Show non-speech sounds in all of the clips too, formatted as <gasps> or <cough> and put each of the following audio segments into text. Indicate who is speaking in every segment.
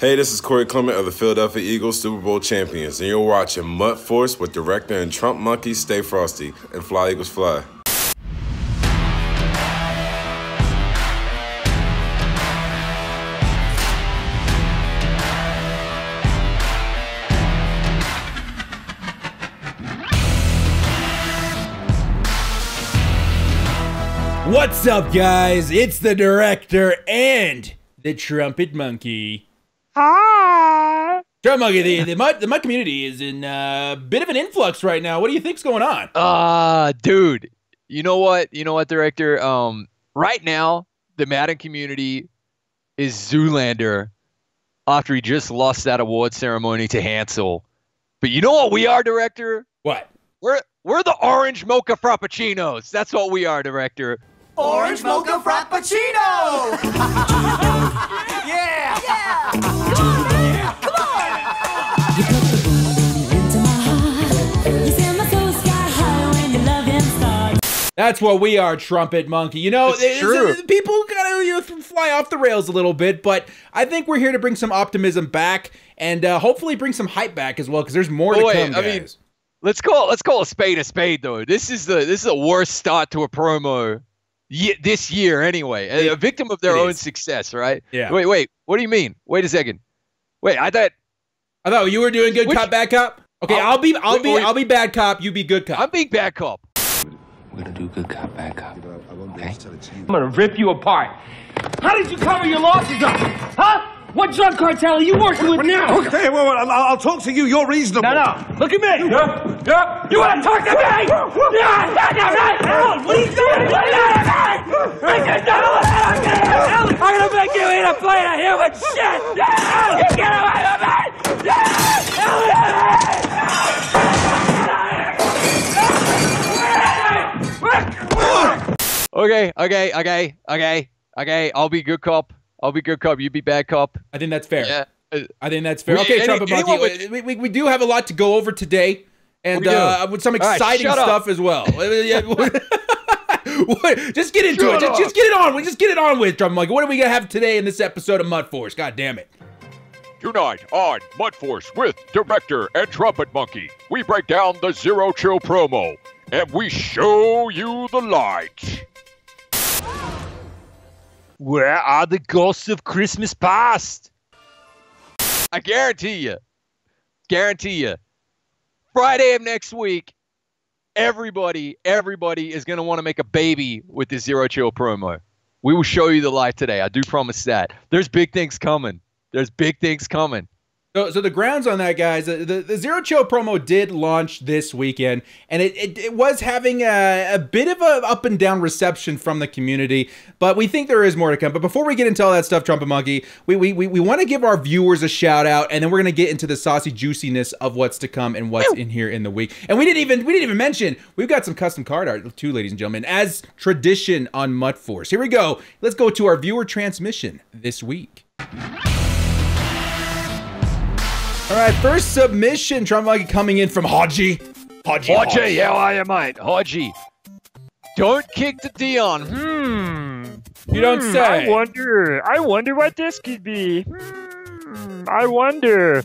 Speaker 1: Hey, this is Corey Clement of the Philadelphia Eagles Super Bowl champions, and you're watching MUT Force with director and Trump Monkey Stay Frosty and Fly Eagles Fly.
Speaker 2: What's up, guys? It's the director and the trumpet monkey. Hi. Trumpet monkey, the the MUT, the MUT community is in a bit of an influx right now. What do you think's going on?
Speaker 3: Uh, dude, you know what? You know what, director? Um, right now, the Madden community is Zoolander after he just lost that award ceremony to Hansel. But you know what we are, director?
Speaker 2: What?
Speaker 3: We're we're the orange mocha frappuccinos. That's what we are, director.
Speaker 4: Orange Mocha Frappuccino! <laughs> yeah! Yeah! Come on, man! Come on!
Speaker 5: You put the boom boom into my heart. You send my soul sky high when your loving starts.
Speaker 2: That's what we are, trumpet monkey. You know,
Speaker 3: It's
Speaker 2: it's-
Speaker 3: true.
Speaker 2: uh, people gotta you know, fly off the rails a little bit, but I think we're here to bring some optimism back and uh, hopefully bring some hype back as well, because there's more to
Speaker 3: Boy,
Speaker 2: come,
Speaker 3: I
Speaker 2: guys.
Speaker 3: mean, Let's call let's call a spade a spade though. This is the this is the worst start to a promo ye- this year anyway. A, a victim of their own
Speaker 2: is.
Speaker 3: success, right?
Speaker 2: Yeah.
Speaker 3: Wait, wait. What do you mean? Wait a second. Wait, I thought
Speaker 2: I thought you were doing good
Speaker 3: Which-
Speaker 2: cop, bad cop. Okay,
Speaker 3: I'll-
Speaker 2: I'll, be, I'll
Speaker 3: wait,
Speaker 2: be,
Speaker 3: wait.
Speaker 2: I'll be bad cop. You be good cop.
Speaker 3: I'm being bad cop.
Speaker 6: We're gonna do good cop, bad cop. Okay?
Speaker 7: I'm gonna rip you apart. How did you cover your losses up? Huh? What drug cartel are you working with now? <laughs>
Speaker 8: Okay, well, well, I'll, I'll talk to you. You're reasonable.
Speaker 7: No, no. Look at me. Yeah. Yeah. You want to talk to me? Yeah. Talk to me. Alan, what are you doing? What are you doing? Make it down. Alan, I'm gonna make you eat a plate of human shit. Yeah. You get away from me. Yeah. Alan.
Speaker 3: Okay, okay, okay, okay, okay. I'll be good cop. I'll be good cop. You be bad cop.
Speaker 2: I think that's fair.
Speaker 3: Yeah.
Speaker 2: I think that's fair.
Speaker 3: We-
Speaker 2: okay,
Speaker 3: any-
Speaker 2: Trumpet
Speaker 3: anyone
Speaker 2: Monkey,
Speaker 3: with-
Speaker 2: we, we, we do have a lot to go over today, and uh, with some
Speaker 3: All right,
Speaker 2: exciting
Speaker 3: shut up.
Speaker 2: stuff as well. <laughs> Just get into
Speaker 3: Shut
Speaker 2: it. Just, just get it on. with- Just get it on with Trumpet Monkey. What are we gonna have today in this episode of MUT Force? God damn it!
Speaker 9: Tonight on MUT Force with director and trumpet monkey, we break down the Zero Chill promo and we show you the light.
Speaker 3: Where are the ghosts of Christmas past? I guarantee you, guarantee you, Friday of next week, everybody, everybody is going to want to make a baby with this Zero Chill promo. We will show you the light today. I do promise that. There's big things coming. There's big things coming.
Speaker 2: So, so the grounds on that, guys, the, the, the Zero Chill promo did launch this weekend, and it, it, it was having a, a bit of a up and down reception from the community, but we think there is more to come. But before we get into all that stuff, Trumpet Monkey, we, we, we, we want to give our viewers a shout out, and then we're going to get into the saucy juiciness of what's to come and what's in here in the week. And we didn't even we didn't even mention we've got some custom card art too, ladies and gentlemen, as tradition on MUT Force. Here we go. Let's go to our viewer transmission this week. All right, first submission, Trump coming in from Haji. Haji.
Speaker 3: Haji, how are you, mate? Haji. Don't kick the Deion. Hmm.
Speaker 2: You don't
Speaker 10: Hmm,
Speaker 2: say.
Speaker 10: I wonder. I wonder what this could be. Hmm, I wonder.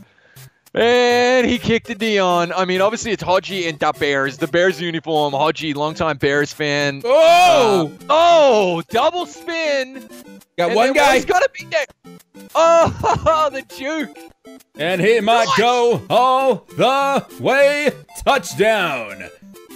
Speaker 3: And he kicked the Deion. I mean, obviously it's Haji and the Bears. The Bears uniform. Haji, longtime Bears fan.
Speaker 2: Oh,
Speaker 3: Uh, oh, double spin.
Speaker 2: got
Speaker 3: And
Speaker 2: one guy,
Speaker 3: He's got to be there. Oh, <laughs> the juke.
Speaker 2: and he might go all the way. Touchdown.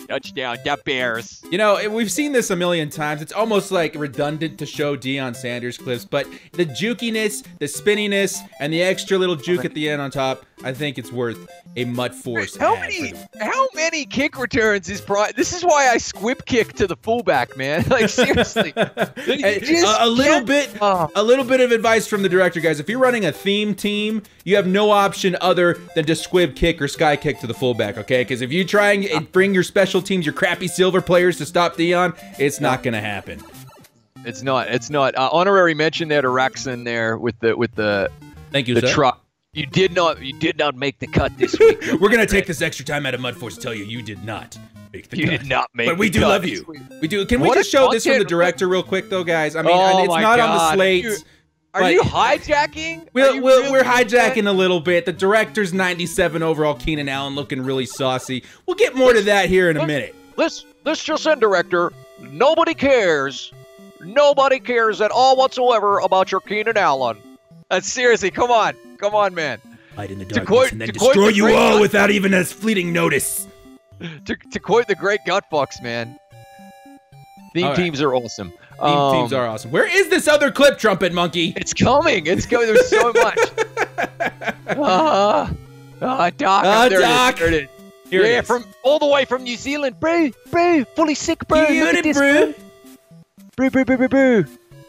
Speaker 3: Touchdown, the Bears.
Speaker 2: You know, we've seen this a million times. It's almost like redundant to show Deion Sanders clips, but the jukiness, the spinniness, and the extra little juke at the end on top, I think it's worth a MUT Force.
Speaker 3: How many?
Speaker 2: for.
Speaker 3: How many kick returns is Brian? This is why I squib kick to the fullback, man. <laughs> Like seriously, <laughs>
Speaker 2: Hey,
Speaker 3: You just
Speaker 2: a, a little bit
Speaker 3: Oh.
Speaker 2: a little bit of advice from the director guys if you're running a theme team you have no option other than to squib kick or sky kick to the fullback okay because if you try and bring your special teams your crappy silver players to stop Deion it's not gonna happen
Speaker 3: It's not. It's not. Uh, honorary mention there to Raxon there with the with the
Speaker 2: thank you
Speaker 3: the
Speaker 2: sir.
Speaker 3: truck. You did not. You did not make the cut this week. <laughs>
Speaker 2: we're gonna take this extra time out of MUT Force to tell you you did not make the
Speaker 3: You
Speaker 2: cut.
Speaker 3: did not make.
Speaker 2: but we do love you
Speaker 3: week.
Speaker 2: we do can we just show this from the director real quick though guys i mean
Speaker 3: Oh
Speaker 2: it's not on the
Speaker 3: God.
Speaker 2: slate
Speaker 3: You- Are
Speaker 2: But-
Speaker 3: you hijacking?
Speaker 2: We're,
Speaker 3: you
Speaker 2: we're,
Speaker 3: really
Speaker 2: we're
Speaker 3: that?
Speaker 2: hijacking a little bit. The director's 97 overall, Keenan Allen looking really saucy. We'll get more to that here in a minute.
Speaker 9: This this just in, director. Nobody cares. Nobody cares at all whatsoever about your Keenan Allen.
Speaker 3: Uh, seriously, come on, come on, man.
Speaker 2: Hide in the
Speaker 3: To quote-
Speaker 2: and then destroy
Speaker 3: the
Speaker 2: you all
Speaker 3: Gun-
Speaker 2: without even a fleeting notice.
Speaker 3: To, to quote the great Gutfox, man. Theme
Speaker 2: All right.
Speaker 3: teams are awesome.
Speaker 2: Team,
Speaker 3: Um,
Speaker 2: teams are awesome. Where is this other clip, Trumpet Monkey?
Speaker 3: It's coming. It's coming. There's so <laughs> much. Ah, ah, Doc.
Speaker 2: Ah,
Speaker 3: there
Speaker 2: Doc.
Speaker 3: There it is.
Speaker 2: Here it
Speaker 3: yeah,
Speaker 2: is.
Speaker 3: from all the way from New Zealand, bro, bro, fully sick, bro.
Speaker 2: You
Speaker 3: Look
Speaker 2: heard
Speaker 3: at
Speaker 2: it,
Speaker 3: this,
Speaker 2: bro.
Speaker 3: bro, bro, bro, bro, bro.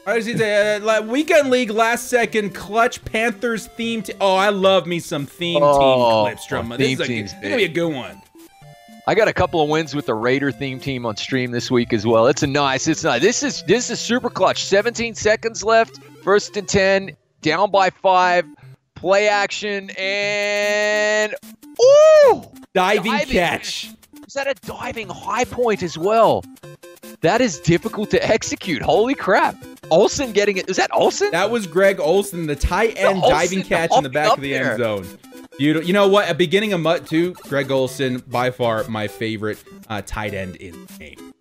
Speaker 2: I was gonna say, uh, like, weekend league last second clutch Panthers theme. Oh, I love me some theme
Speaker 3: Oh,
Speaker 2: team clips, Drum.
Speaker 3: oh,
Speaker 2: This is a,
Speaker 3: teams,
Speaker 2: gonna be a good one.
Speaker 3: I got a couple of wins with the Raider theme team on stream this week as well. It's a nice. It's nice. This is this is super clutch. 17 seconds left. First and 10. Down by five. Play action and ooh,
Speaker 2: Diving,
Speaker 3: Diving
Speaker 2: catch.
Speaker 3: is that a diving high point as well? That is difficult to execute. Holy crap! Olsen getting it. Is that Olsen?
Speaker 2: That was Greg Olsen, the tight end
Speaker 3: Olsen
Speaker 2: diving catch in the back of the
Speaker 3: there.
Speaker 2: end zone. Beautiful. You know what? At beginning of MUT 2, Greg Olsen, by far my favorite uh, tight end in the game.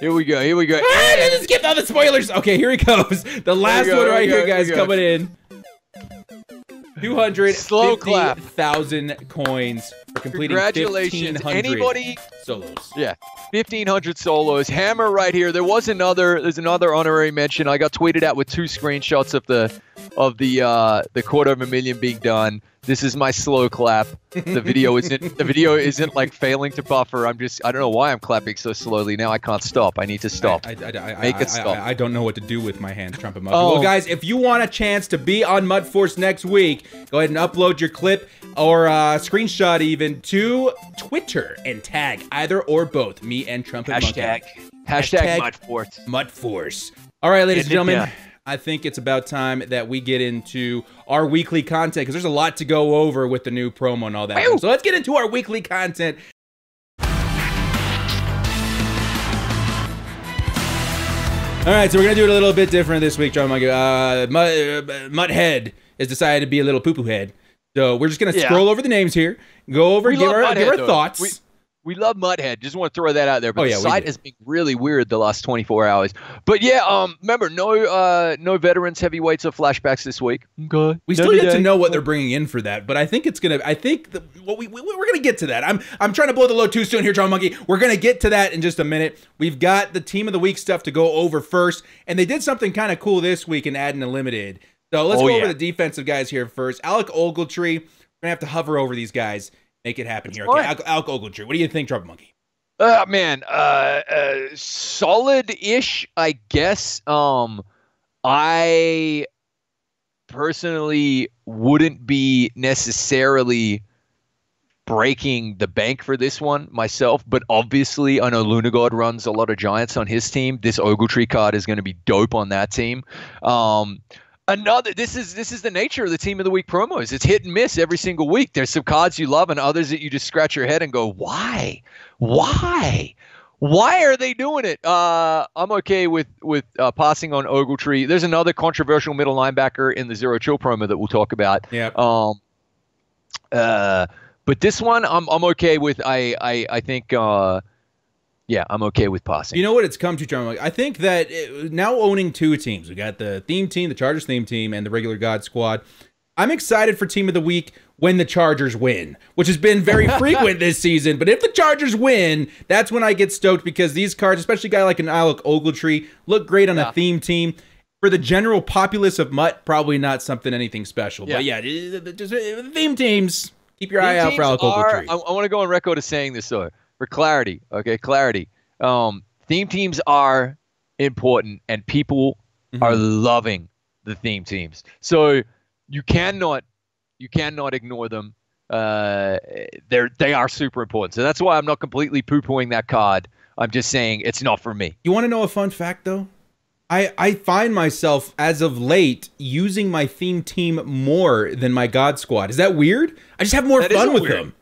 Speaker 3: Here we go. Here we go.
Speaker 2: Ah, let's skip all the spoilers. Okay, here he goes. <laughs> The last
Speaker 3: go,
Speaker 2: one right
Speaker 3: we go,
Speaker 2: here,
Speaker 3: here
Speaker 2: guys, coming in.
Speaker 3: Slow clap.
Speaker 2: 250,000 coins for completing
Speaker 3: Congratulations.
Speaker 2: 1,500
Speaker 3: Anybody
Speaker 2: solos.
Speaker 3: Yeah, fifteen hundred solos. Hammer right here. There was another. There's another honorary mention. I got tweeted out with two screenshots of the of the uh, the quarter of a million being done. This is my slow clap. The video <laughs> isn't the video isn't like failing to buffer. I'm just I don't know why I'm clapping so slowly. Now I can't stop. I need to stop.
Speaker 2: I, I, I,
Speaker 3: Make it stop.
Speaker 2: I, don't know what to do with my hands, trumpet monkey.
Speaker 3: Oh.
Speaker 2: Well, guys, if you want a chance to be on MUT Force next week, go ahead and upload your clip or uh, screenshot even to Twitter and tag either or both me and Trumpet
Speaker 3: Hashtag
Speaker 2: Monkey.
Speaker 3: hashtag,
Speaker 2: Hashtag-
Speaker 3: MUT Force.
Speaker 2: MUT Force. All right, ladies and gentlemen.
Speaker 3: down.
Speaker 2: I think it's about time that we get into our weekly content because there's a lot to go over with the new promo and all that. So let's get into our weekly content. All right, so we're gonna do it a little bit different this week, John Monkey. Uh, Mud, uh, MUT Head has decided to be a little poo poo head. So we're just gonna
Speaker 3: Yeah.
Speaker 2: scroll over the names here, go over,
Speaker 3: We
Speaker 2: give our give our thoughts.
Speaker 3: We- We love MUT Head. Just want to throw that out there. But
Speaker 2: Oh, yeah, we
Speaker 3: site has been really weird the last 24 hours. But yeah, um, remember no uh no veterans heavyweights or flashbacks this week. Okay.
Speaker 2: We still
Speaker 3: Every
Speaker 2: get to know what they're bringing in for that, but I think it's gonna. I think the, what we, we we're gonna get to that. I'm I'm trying to blow the load too soon here, John Monkey. We're gonna get to that in just a minute. We've got the team of the week stuff to go over first, and they did something kind of cool this week in adding a limited. So let's
Speaker 3: Oh,
Speaker 2: go over the defensive guys here first. Alec Ogletree. We're gonna have to hover over these guys, make it happen here. Okay,
Speaker 3: fine.
Speaker 2: Alec, Alec Ogletree. What do you think, Trouble Monkey?
Speaker 3: Uh, man, uh, uh solid-ish, I guess. Um, I personally wouldn't be necessarily breaking the bank for this one myself, but obviously I know Lunagod runs a lot of Giants on his team. This Ogletree card is going to be dope on that team. Um, another this is this is the nature of the team of the week promos. It's hit and miss every single week. There's some cards you love and others that you just scratch your head and go, why? Why? Why are they doing it? Uh, I'm okay with with uh, passing on Ogletree. There's another controversial middle linebacker in the Zero Chill promo that we'll talk about.
Speaker 2: Yeah.
Speaker 3: Um, uh, but this one, I'm I'm okay with. I I I think. Uh, yeah, I'm okay with passing.
Speaker 2: You know what it's come to, John? I think that it, now owning two teams, we got the theme team, the Chargers theme team, and the regular God squad. I'm excited for team of the week when the Chargers win, which has been very <laughs> frequent this season. But if the Chargers win, that's when I get stoked because these cards, especially a guy like an Alec Ogletree, look great on
Speaker 3: Yeah.
Speaker 2: a theme team. For the general populace of MUT, probably not something anything special. But
Speaker 3: Yeah.
Speaker 2: yeah, it- it- just uh, theme teams. Keep your
Speaker 3: Theme
Speaker 2: eye out for Alec
Speaker 3: are-
Speaker 2: Ogletree.
Speaker 3: I, I want to go on record as saying this though, for clarity. Okay, clarity. Um, theme teams are important, and people
Speaker 2: Mm-hmm.
Speaker 3: are loving the theme teams. So you cannot, you cannot ignore them. Uh, they're they are super important. So that's why I'm not completely poo pooing that card. I'm just saying it's not for me.
Speaker 2: You want to know a fun fact though? I I find myself as of late using my theme team more than my God Squad. Is that weird? I just have more
Speaker 3: That
Speaker 2: fun with
Speaker 3: weird.
Speaker 2: them.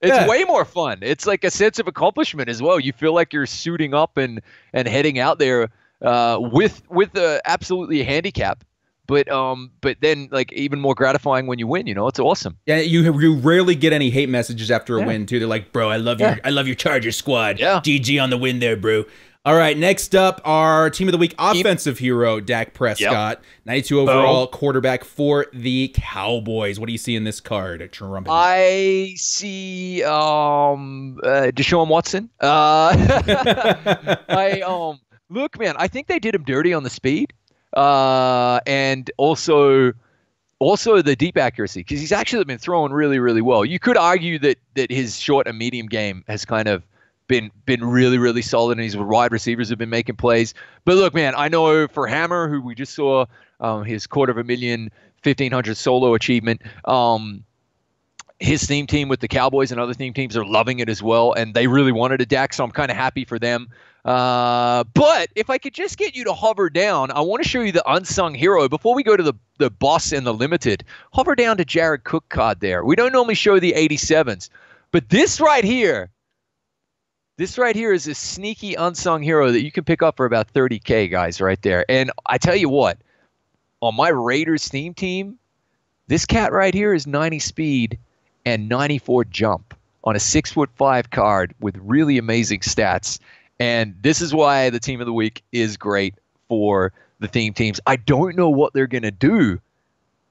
Speaker 3: It's
Speaker 2: Yeah.
Speaker 3: way more fun. It's like a sense of accomplishment as well. You feel like you're suiting up and and heading out there uh, with with a, absolutely a handicap, but um, but then like even more gratifying when you win. You know, it's awesome.
Speaker 2: Yeah, you you rarely get any hate messages after a
Speaker 3: Yeah.
Speaker 2: win too. They're like, "Bro, I love
Speaker 3: Yeah.
Speaker 2: your I love your Charger squad.
Speaker 3: Yeah.
Speaker 2: GG on the win there, bro." All right, next up, our team of the week offensive hero, Dak Prescott, 92 overall quarterback for the Cowboys. What do you see in this card, Trumpet?
Speaker 3: I see um uh, Deshaun Watson. Uh, <laughs> I um look, man. I think they did him dirty on the speed, uh, and also also the deep accuracy because he's actually been throwing really really well. You could argue that that his short and medium game has kind of been been really really solid, and his wide receivers have been making plays. But look, man, I know for Hammer, who we just saw um, his quarter of a million. 1500 solo achievement. Um, his theme team with the Cowboys and other theme teams are loving it as well, and they really wanted a Dak, so I'm kind of happy for them. Uh, but if I could just get you to hover down, I want to show you the unsung hero before we go to the the boss and the limited. Hover down to Jared Cook card there. We don't normally show the 87s, but this right here, this right here is a sneaky unsung hero that you can pick up for about 30k, guys, right there. And I tell you what, on my Raiders theme team, this cat right here is 90 speed and 94 jump on a six foot five card with really amazing stats. And this is why the team of the week is great for the theme teams. I don't know what they're going to do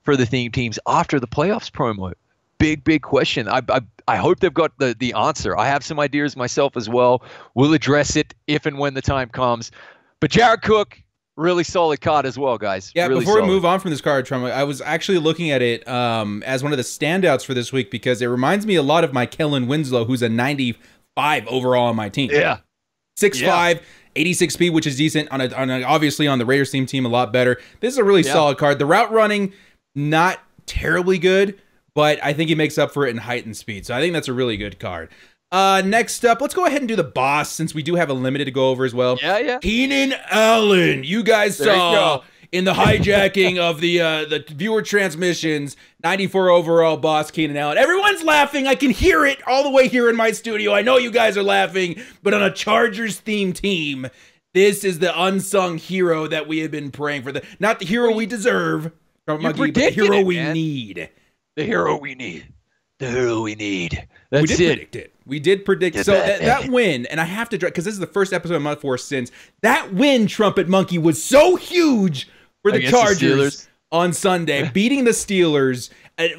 Speaker 3: for the theme teams after the playoffs promo. Big, big question. I, I, I hope they've got the, the answer. I have some ideas myself as well. We'll address it if and when the time comes. But Jared Cook, really solid card as well, guys.
Speaker 2: Yeah,
Speaker 3: really
Speaker 2: before
Speaker 3: solid.
Speaker 2: we move on from this card, Trump, I was actually looking at it um, as one of the standouts for this week because it reminds me a lot of my Kellen Winslow, who's a 95 overall on my team.
Speaker 3: Yeah.
Speaker 2: 6'5",
Speaker 3: Yeah.
Speaker 2: 86 speed, which is decent. On a, on a, obviously on the Raiders team team, a lot better. This is a really
Speaker 3: Yeah.
Speaker 2: solid card. The route running, not terribly good, but I think he makes up for it in height and speed. So I think that's a really good card. Uh, next up, let's go ahead and do the boss since we do have a limited to go over as well.
Speaker 3: Yeah, yeah.
Speaker 2: Keenan Allen, you guys
Speaker 3: There
Speaker 2: saw
Speaker 3: go.
Speaker 2: in the hijacking of the uh, the viewer transmissions, 94 overall boss Keenan Allen. Everyone's laughing. I can hear it all the way here in my studio. I know you guys are laughing, but on a Chargers themed team, this is the unsung hero that we have been praying for. The not the hero we deserve, Monkey, but the hero
Speaker 3: it,
Speaker 2: we need.
Speaker 3: The hero we need. The hero we need.
Speaker 2: we did
Speaker 3: it.
Speaker 2: predict it. We did predict. So
Speaker 3: that.
Speaker 2: that, win, and I have to because this is the first episode of MUT Force since that win. Trumpet Monkey was so huge for the
Speaker 3: Against the
Speaker 2: Chargers on Sunday, beating the Steelers.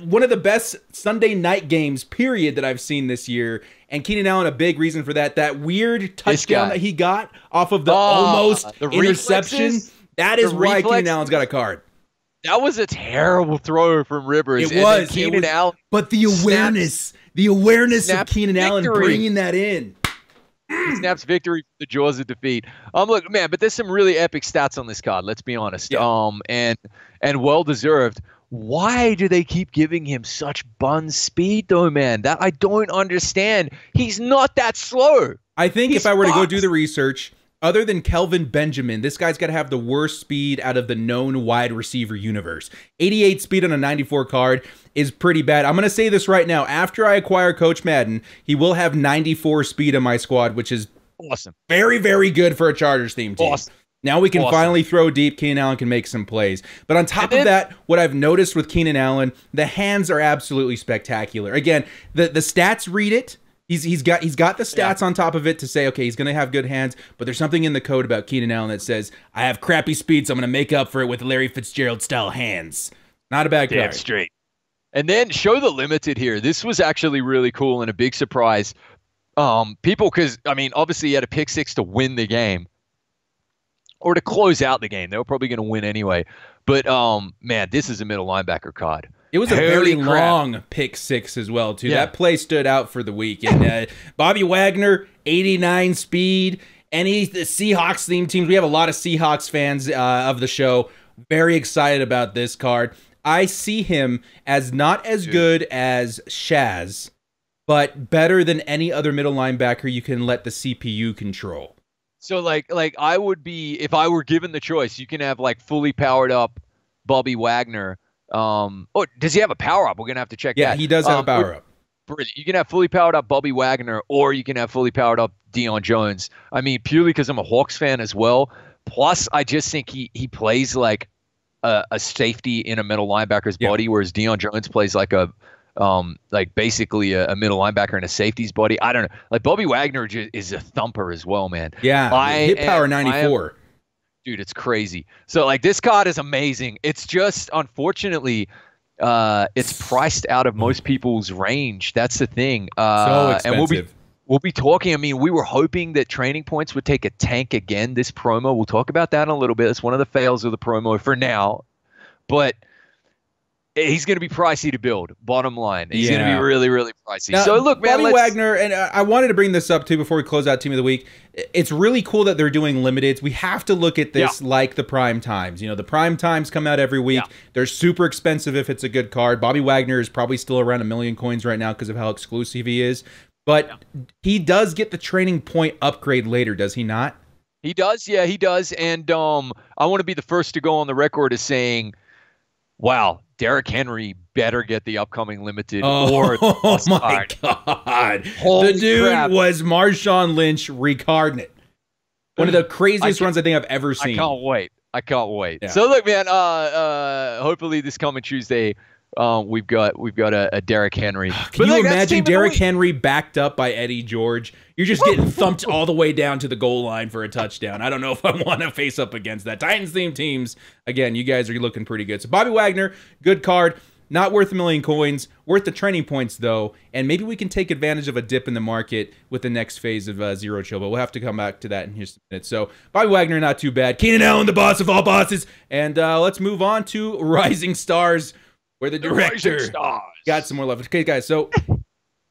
Speaker 2: One of the best Sunday night games, period, that I've seen this year. And Keenan Allen, a big reason for that. That weird touchdown that he got off of the
Speaker 3: Oh,
Speaker 2: almost
Speaker 3: the
Speaker 2: interception.
Speaker 3: reflexes?
Speaker 2: That is why Keenan Allen's got a card.
Speaker 3: That was a terrible throw from Rivers.
Speaker 2: It was. it was-
Speaker 3: Allen.
Speaker 2: but the awareness, the awareness of
Speaker 3: snaps
Speaker 2: Keenan Allen bringing that in.
Speaker 3: snaps victory from the jaws of defeat. Um, look, man, but there's some really epic stats on this card. Let's be honest.
Speaker 2: Yeah.
Speaker 3: Um, and and well deserved. Why do they keep giving him such bun speed, though, man? That I don't understand. He's not that slow.
Speaker 2: I think
Speaker 3: He's
Speaker 2: if I were to go do the research, other than Kelvin Benjamin, this guy's got to have the worst speed out of the known wide receiver universe. 88 speed on a 94 card is pretty bad. I'm going to say this right now. After I acquire Coach Madden, he will have 94 speed on my squad, which is
Speaker 3: Awesome.
Speaker 2: very, very good for a Chargers theme team.
Speaker 3: Awesome.
Speaker 2: Now we can
Speaker 3: Awesome.
Speaker 2: finally throw deep. Keenan Allen can make some plays. But on top of that, what I've noticed with Keenan Allen, the hands are absolutely spectacular. Again, the the stats read it. He's he's got he's got the stats on top of it to say, okay, he's gonna have good hands. But there's something in the code about Keenan Allen that says, I have crappy speed, so I'm gonna make up for it with Larry Fitzgerald style hands. Not a bad
Speaker 3: Damn
Speaker 2: card.
Speaker 3: straight. And then show the limited here. This was actually really cool and a big surprise. Um, people, because I mean, obviously, he had a pick six to win the game, or to close out the game. They were probably going to win anyway. But um, man, this is a middle linebacker card.
Speaker 2: It was a
Speaker 3: Holy
Speaker 2: very
Speaker 3: crap.
Speaker 2: long pick six as well, too.
Speaker 3: Yeah.
Speaker 2: That play stood out for the week. And uh, Bobby Wagner, 89 speed. Any the Seahawks theme teams, we have a lot of Seahawks fans uh, of the show. Very excited about this card. I see him as not as good as Shaz, but better than any other middle linebacker you can let the CPU control.
Speaker 3: So like like I would be if I were given the choice, you can have like fully powered up Bobby Wagner. Um, oh, does he have a power up? We're gonna have to check.
Speaker 2: Yeah,
Speaker 3: that.
Speaker 2: he does have a
Speaker 3: Um,
Speaker 2: power up.
Speaker 3: Brilliant. You can have fully powered up Bobby Wagner, or you can have fully powered up Deion Jones. I mean, purely because I'm a Hawks fan as well. Plus, I just think he he plays like a, a safety in a middle linebacker's body, whereas Deion Jones plays like a um, like basically a, a middle linebacker in a safety's body. I don't know. Like Bobby Wagner is a thumper as well, man.
Speaker 2: Yeah,
Speaker 3: I
Speaker 2: hit power
Speaker 3: am-
Speaker 2: 94.
Speaker 3: Dude, it's crazy. So like this card is amazing. It's just unfortunately uh it's priced out of most people's range. That's the thing. Uh
Speaker 2: so
Speaker 3: and we'll be we'll be talking. I mean, we were hoping that training points would take a tank again this promo. We'll talk about that in a little bit. It's one of the fails of the promo for now. But he's going to be pricey to build. Bottom line, he's going to be really, really pricey.
Speaker 2: Now,
Speaker 3: so look, man,
Speaker 2: Bobby Wagner, and I I wanted to bring this up too before we close out Team of the Week. It's really cool that they're doing limiteds. We have to look at this like the prime times. You know, the prime times come out every week. They're super expensive if it's a good card. Bobby Wagner is probably still around a million coins right now because of how exclusive he is. But he does get the training point upgrade later, does he not?
Speaker 3: He does, yeah, he does. And um, I want to be the first to go on the record as saying, "Wow, Derrick Henry better get the upcoming limited or <laughs>
Speaker 2: Oh my
Speaker 3: card."
Speaker 2: god!
Speaker 3: Holy
Speaker 2: the dude
Speaker 3: crap.
Speaker 2: was Marshawn Lynch reincarnate. One of the craziest
Speaker 3: I
Speaker 2: runs I think I've ever seen.
Speaker 3: I can't wait. I can't wait.
Speaker 2: Yeah.
Speaker 3: So look, man. Uh, uh, hopefully this coming Tuesday, um, we've got we've got a, a Derrick Henry.
Speaker 2: Can you imagine Derrick Henry backed up by Eddie George? You're just getting thumped all the way down to the goal line for a touchdown. I don't know if I <laughs> want to face up against that. Titans theme teams, again, you guys are looking pretty good. So Bobby Wagner, good card. Not worth a million coins, worth the training points though, and maybe we can take advantage of a dip in the market with the next phase of uh, zero chill. But we'll have to come back to that in just a minute. So Bobby Wagner, not too bad. Keenan Allen, the boss of all bosses, and uh, let's move on to <laughs> Rising Stars, where the
Speaker 3: The
Speaker 2: director
Speaker 3: Stars.
Speaker 2: got some more love. Okay, guys, so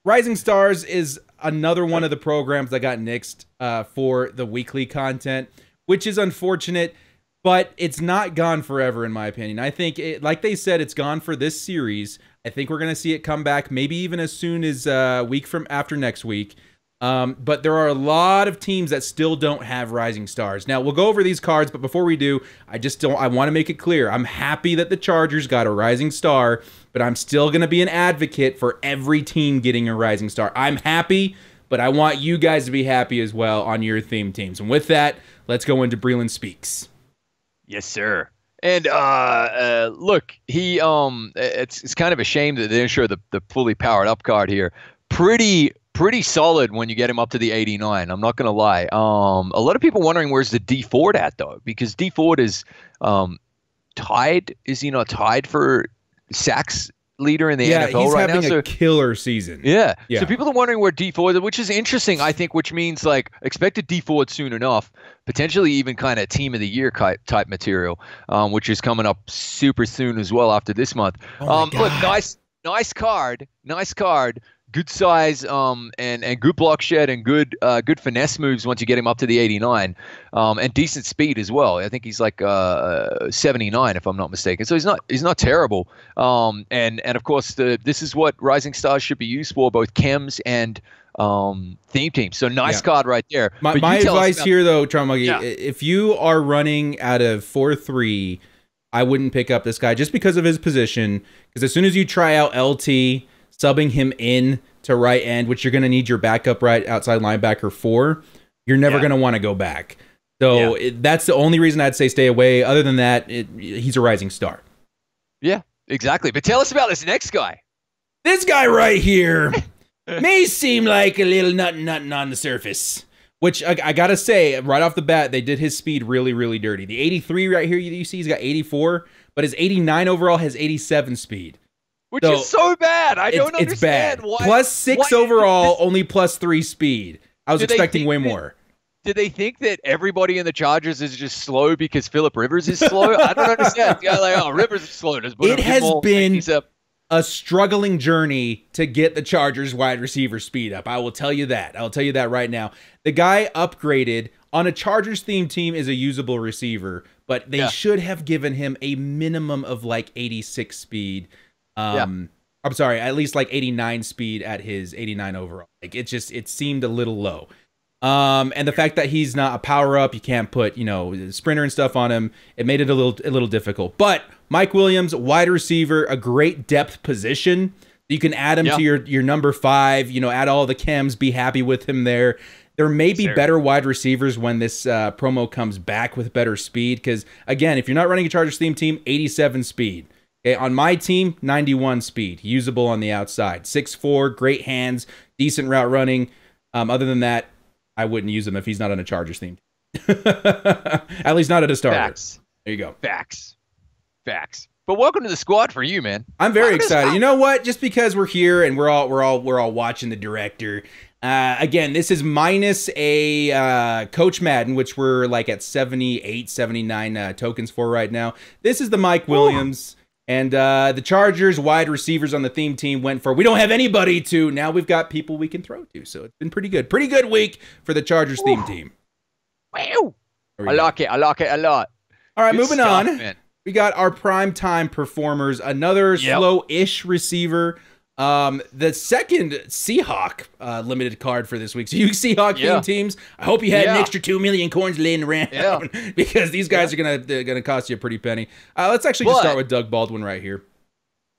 Speaker 2: Rising Stars is another one of the programs that got nixed uh, for the weekly content, which is unfortunate, but it's not gone forever, in my opinion. I think, it, like they said, it's gone for this series. I think we're going to see it come back maybe even as soon as a week from after next week. Um, but there are a lot of teams that still don't have rising stars. Now we'll go over these cards, but before we do, I just don't. I want to make it clear. I'm happy that the Chargers got a rising star, but I'm still going to be an advocate for every team getting a rising star. I'm happy, but I want you guys to be happy as well on your theme teams. And with that, let's go into Breeland Speaks.
Speaker 3: Yes, sir. And uh, uh, look, he um, it's it's kind of a shame that they didn't show the the fully powered up card here. Pretty pretty solid when you get him up to the 89. I'm not gonna lie. Um, a lot of people wondering where's the Dee Ford at though, because Dee Ford is um tied. Is he not tied for sacks leader in the
Speaker 2: yeah,
Speaker 3: NFL
Speaker 2: he's
Speaker 3: right
Speaker 2: having
Speaker 3: now?
Speaker 2: a
Speaker 3: So-
Speaker 2: killer season.
Speaker 3: yeah.
Speaker 2: Yeah.
Speaker 3: So people are wondering where Dee Ford, which is interesting, I think, which means like expected Dee Ford soon enough, potentially even kind of team of the year type material, um, which is coming up super soon as well after this month.
Speaker 2: Oh
Speaker 3: um, look, nice, nice card, nice card. Good size, um, and and good block shed and good uh, good finesse moves once you get him up to the 89, um, and decent speed as well. I think he's like uh, 79 if I'm not mistaken. So he's not he's not terrible. Um, and and of course the this is what Rising Stars should be used for, both chems and um, theme teams. So nice
Speaker 2: Yeah.
Speaker 3: card right there.
Speaker 2: My,
Speaker 3: But you
Speaker 2: my advice
Speaker 3: about-
Speaker 2: here, though, Traumuggy,
Speaker 3: Yeah.
Speaker 2: if you are running out of 4 3, I wouldn't pick up this guy just because of his position. Because as soon as you try out LT, subbing him in to right end, which you're going to need your backup right outside linebacker for, you're never
Speaker 3: Yeah.
Speaker 2: going to want to go back. So it, that's the only reason I'd say stay away. Other than that, it, he's a rising star.
Speaker 3: Yeah, exactly. But tell us about this next guy.
Speaker 2: This guy right here <laughs> may seem like a little nothing, nothing on the surface. Which I, I gotta say, right off the bat, they did his speed really, really dirty. The 83 right here, you, you see, he's got 84, but his 89 overall has 87 speed.
Speaker 3: Which
Speaker 2: So,
Speaker 3: is so bad. I
Speaker 2: it's,
Speaker 3: don't
Speaker 2: it's bad.
Speaker 3: understand why.
Speaker 2: Plus six
Speaker 3: why-
Speaker 2: overall, only plus three speed. I was
Speaker 3: Do
Speaker 2: expecting way
Speaker 3: that-
Speaker 2: more.
Speaker 3: Did they think that everybody in the Chargers is just slow because Philip Rivers is slow? I don't understand. <laughs> Yeah, like oh, Rivers is slow.
Speaker 2: It has
Speaker 3: give him all-
Speaker 2: been a struggling journey to get the Chargers wide receiver speed up. I will tell you that. I will tell you that right now. The guy upgraded on a Chargers themed team is a usable receiver, but they
Speaker 3: Yeah.
Speaker 2: should have given him a minimum of like 86 speed. Um I'm sorry, at least like 89 speed at his 89 overall. Like it just it seemed a little low. Um, and the fact that he's not a power up, you can't put you know sprinter and stuff on him. It made it a little a little difficult. But Mike Williams, wide receiver, a great depth position. You can add him
Speaker 3: Yeah.
Speaker 2: to your your number five. You know, add all the chems. Be happy with him there. There may be
Speaker 3: Sure.
Speaker 2: better wide receivers when this uh, promo comes back with better speed. Because again, if you're not running a Chargers theme team, 87 speed. Okay, on my team, 91 speed, usable on the outside. 6'4", great hands, decent route running. Um, other than that, I wouldn't use him if he's not on a Chargers theme. <laughs> At least not at a starter.
Speaker 3: Facts.
Speaker 2: There you go.
Speaker 3: Facts. Facts. But welcome to the squad for you, man.
Speaker 2: I'm very
Speaker 3: Welcome
Speaker 2: excited. You know what? Just because we're here and we're all we're all we're all watching the director. Uh, again, this is minus a uh, Coach Madden, which we're like at 78, 79 uh, tokens for right now. This is the Mike Williams. And uh, the Chargers wide receivers on the theme team went for we don't have anybody to. Now we've got people we can throw to. So it's been pretty good. Pretty good week for the Chargers theme team.
Speaker 3: Wow. I like it. I like it a lot.
Speaker 2: All right,
Speaker 3: Good
Speaker 2: moving
Speaker 3: stuff,
Speaker 2: on.
Speaker 3: man.
Speaker 2: We got our prime time performers. Another
Speaker 3: Yep.
Speaker 2: slow-ish receiver. Um, the second Seahawk uh, limited card for this week. So you Seahawk
Speaker 3: Yeah.
Speaker 2: teams. I hope you had an extra two million coins laying around
Speaker 3: Yeah. <laughs>
Speaker 2: because these guys are gonna they're gonna cost you a pretty penny. Uh, let's actually just start with Doug Baldwin right here.